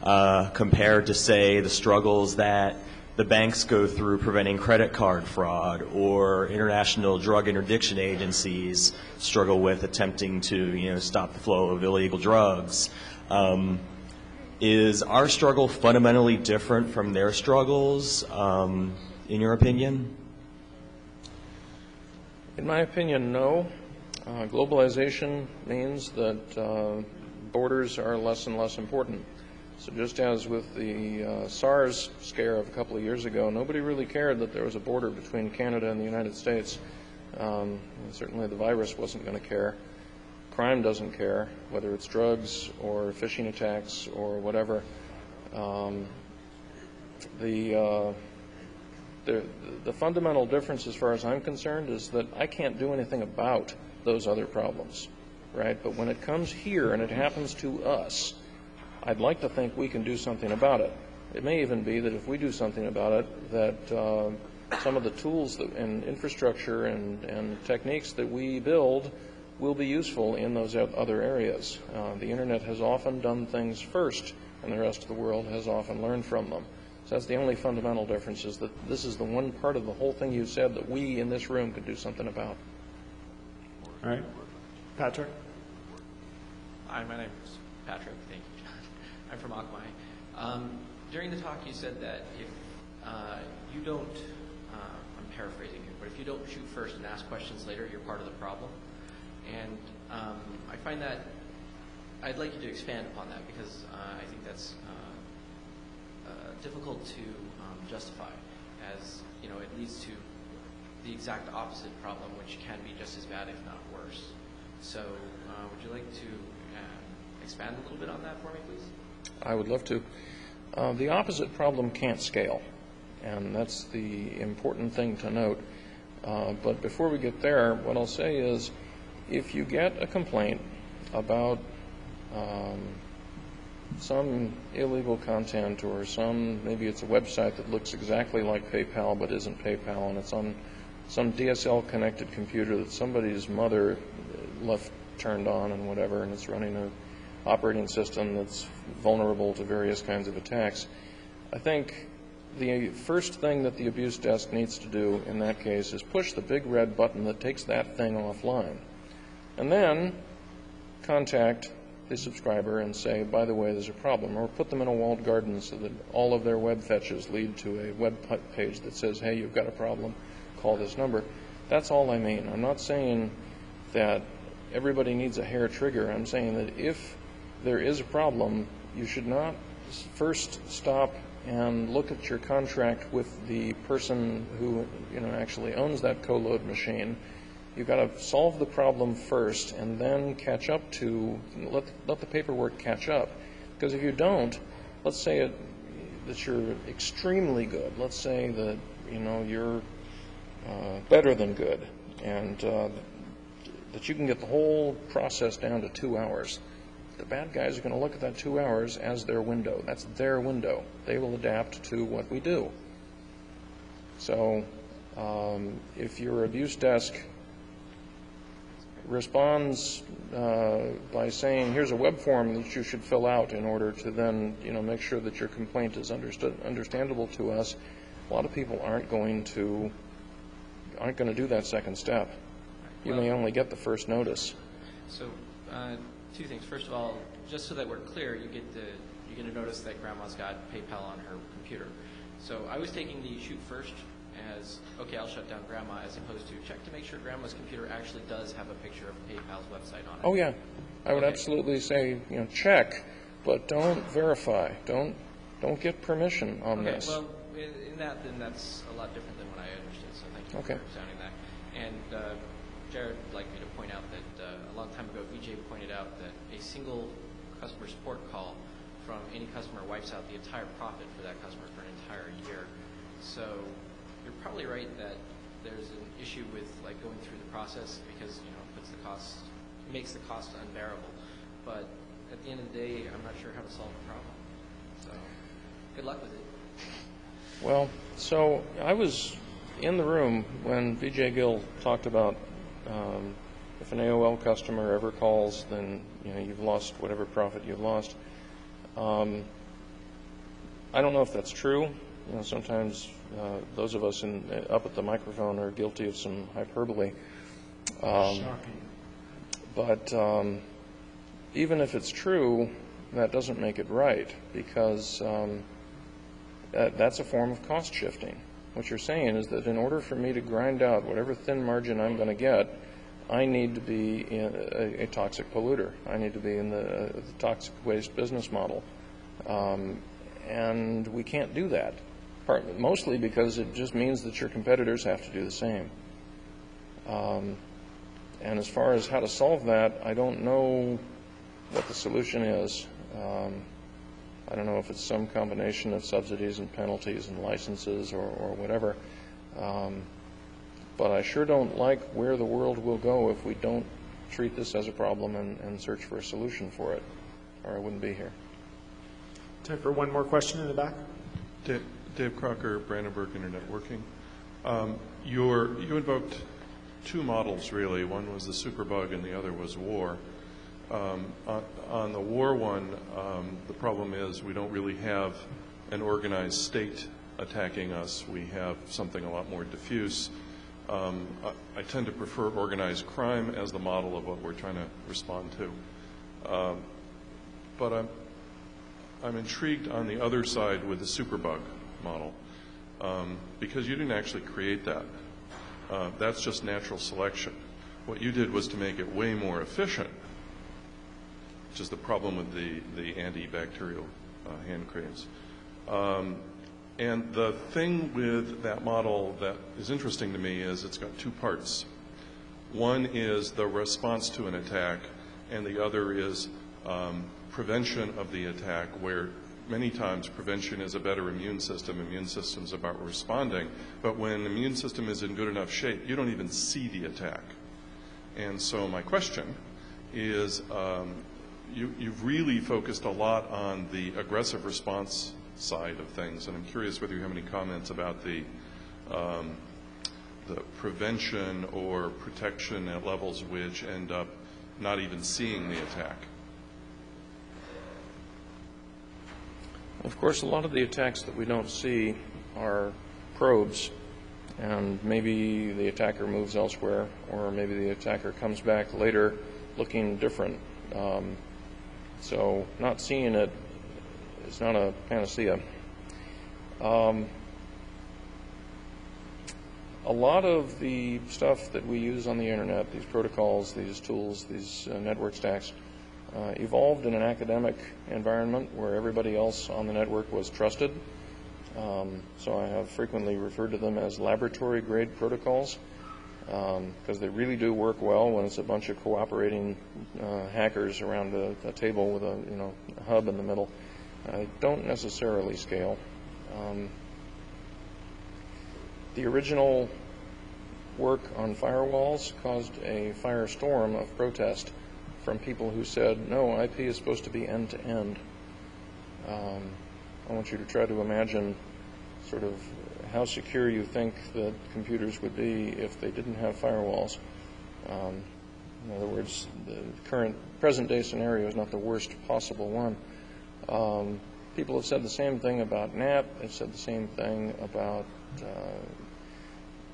uh, compared to, say, the struggles that the banks go through preventing credit card fraud or international drug interdiction agencies struggle with attempting to, you know, stop the flow of illegal drugs. Um, is our struggle fundamentally different from their struggles, um, in your opinion? In my opinion, no. Uh, globalization means that uh, borders are less and less important. So just as with the uh, SARS scare of a couple of years ago, nobody really cared that there was a border between Canada and the United States. Um, certainly the virus wasn't going to care crime doesn't care, whether it's drugs or phishing attacks or whatever. Um, the, uh, the, the fundamental difference, as far as I'm concerned, is that I can't do anything about those other problems, right? But when it comes here and it happens to us, I'd like to think we can do something about it. It may even be that if we do something about it, that uh, some of the tools that, and infrastructure and, and techniques that we build will be useful in those other areas. Uh, The internet has often done things first, and the rest of the world has often learned from them. So that's the only fundamental difference, is that this is the one part of the whole thing you said that we in this room could do something about. All right. Patrick? Hi, my name is Patrick. Thank you, John. I'm from Akamai. Um, during the talk, you said that if uh, you don't, uh, I'm paraphrasing here, but if you don't shoot first and ask questions later, you're part of the problem. And um, I find that I'd like you to expand upon that because uh, I think that's difficult to um, justify, as you know, it leads to the exact opposite problem, which can be just as bad, if not worse. So, would you like to expand a little bit on that for me, please? I would love to. Uh, The opposite problem can't scale, and that's the important thing to note. Uh, But before we get there, what I'll say is, if you get a complaint about um, some illegal content or some, maybe it's a website that looks exactly like PayPal but isn't PayPal, and it's on some DSL-connected computer that somebody's mother left turned on and whatever, and it's running a operating system that's vulnerable to various kinds of attacks. I think the first thing that the abuse desk needs to do in that case is push the big red button that takes that thing offline. And then contact the subscriber and say, by the way, there's a problem, or put them in a walled garden so that all of their web fetches lead to a web page that says, hey, you've got a problem, call this number. That's all I mean. I'm not saying that everybody needs a hair trigger. I'm saying that if there is a problem, you should not first stop and look at your contract with the person who, you know, actually owns that colo machine. You've got to solve the problem first and then catch up to, let, let the paperwork catch up. Because if you don't, let's say it, that you're extremely good. Let's say that, you know, you're uh, better than good and uh, that you can get the whole process down to two hours. The bad guys are going to look at that two hours as their window. That's their window. They will adapt to what we do. So um, if your abuse desk responds uh, by saying, here's a web form that you should fill out in order to then, you know, make sure that your complaint is understood, understandable to us, a lot of people aren't going to, aren't going to do that second step. You may only get the first notice. So, uh, two things. First of all, just so that we're clear, you get the you're going to notice that Grandma's got PayPal on her computer. So I was taking the shoot first as okay, I'll shut down Grandma, as opposed to check to make sure Grandma's computer actually does have a picture of PayPal's website on it. Oh, yeah. I would Okay. absolutely say, you know, check, but don't verify. Don't, don't get permission on Okay, this. well, in, in that, then that's a lot different than what I understood, so thank you Okay. for sounding that. And uh, Jared would like me to point out that uh, a long time ago, Vijay pointed out that a single customer support call from any customer wipes out the entire profit for that customer for an entire year. So you're probably right that there's an issue with like going through the process because, you know, it puts the cost, makes the cost unbearable. But at the end of the day, I'm not sure how to solve the problem. So good luck with it. Well, so I was in the room when Vijay Gill talked about um, if an AOL customer ever calls, then you know you've lost whatever profit you've lost. Um, I don't know if that's true. You know, sometimes uh, those of us in, up at the microphone are guilty of some hyperbole. Um, But um, even if it's true, that doesn't make it right because um, that, that's a form of cost shifting. What you're saying is that in order for me to grind out whatever thin margin I'm going to get, I need to be a, a toxic polluter. I need to be in the, the toxic waste business model. Um, and we can't do that, mostly because it just means that your competitors have to do the same. Um, and as far as how to solve that, I don't know what the solution is. Um, I don't know if it's some combination of subsidies and penalties and licenses or, or whatever. Um, but I sure don't like where the world will go if we don't treat this as a problem and, and search for a solution for it, or I wouldn't be here. Time for one more question in the back. Da- Dave Crocker, Brandenburg Internet Working. Um, your, you invoked two models, really. One was the superbug and the other was war. Um, on, on the war one, um, the problem is we don't really have an organized state attacking us. We have something a lot more diffuse. Um, I, tend to prefer organized crime as the model of what we're trying to respond to. Um, but I'm, I'm intrigued on the other side with the superbug model um, because you didn't actually create that. Uh, that's just natural selection. What you did was to make it way more efficient, which is the problem with the, the antibacterial uh, hand creams. And the thing with that model that is interesting to me is it's got two parts. One is the response to an attack, and the other is um, prevention of the attack, where many times prevention is a better immune system. Immune system's about responding. But when immune system is in good enough shape, you don't even see the attack. And so my question is, um, you, you've really focused a lot on the aggressive response side of things, and I'm curious whether you have any comments about the um, the prevention or protection at levels which end up not even seeing the attack. Of course, a lot of the attacks that we don't see are probes, and maybe the attacker moves elsewhere, or maybe the attacker comes back later looking different. Um, so, not seeing it is not a panacea. Um, a lot of the stuff that we use on the internet, these protocols, these tools, these uh, network stacks, uh, evolved in an academic environment where everybody else on the network was trusted. Um, so I have frequently referred to them as laboratory grade protocols because um, they really do work well when it's a bunch of cooperating uh, hackers around a, a, table with a you know a hub in the middle. I don't necessarily scale. Um, the original work on firewalls caused a firestorm of protest from people who said, no, IP is supposed to be end to end. Um, I want you to try to imagine sort of how secure you think that computers would be if they didn't have firewalls. Um, in other words, the current present day scenario is not the worst possible one. Um, people have said the same thing about NAT. They've said the same thing about uh,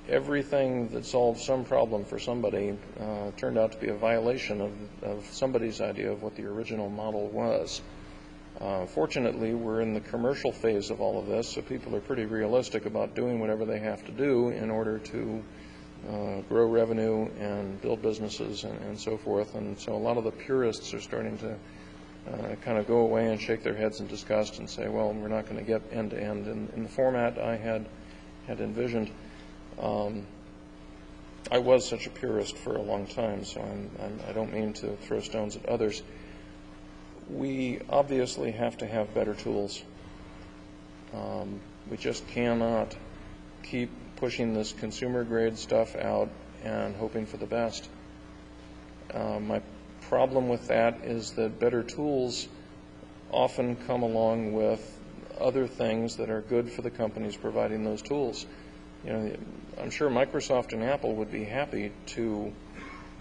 everything that solved some problem for somebody uh, turned out to be a violation of, of, somebody's idea of what the original model was. Uh, fortunately, we're in the commercial phase of all of this, so people are pretty realistic about doing whatever they have to do in order to uh, grow revenue and build businesses and, and, so forth. And so a lot of the purists are starting to uh, kind of go away and shake their heads in disgust and say, well, we're not going to get end to end in the format I had had envisioned. Um, I was such a purist for a long time, so I'm, I'm, I do not mean to throw stones at others. We obviously have to have better tools. Um, we just cannot keep pushing this consumer grade stuff out and hoping for the best. Uh, my problem with that is that better tools often come along with other things that are good for the companies providing those tools. You know, I'm sure Microsoft and Apple would be happy to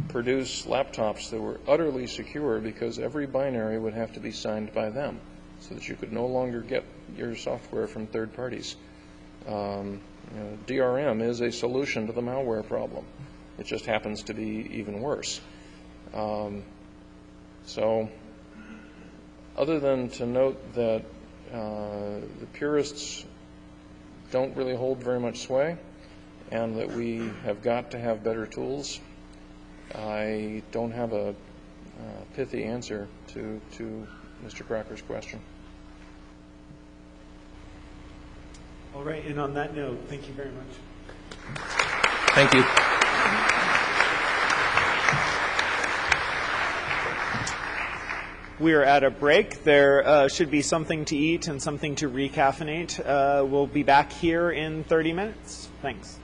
produce laptops that were utterly secure because every binary would have to be signed by them so that you could no longer get your software from third parties. Um, you know, DRM is a solution to the malware problem. It just happens to be even worse. Um, so, other than to note that uh, the purists don't really hold very much sway and that we have got to have better tools. I don't have a uh, pithy answer to, to Mr. Crocker's question. All right, and on that note, thank you very much. Thank you. We are at a break. There uh, should be something to eat and something to recaffeinate. Uh, we'll be back here in 30 minutes. Thanks.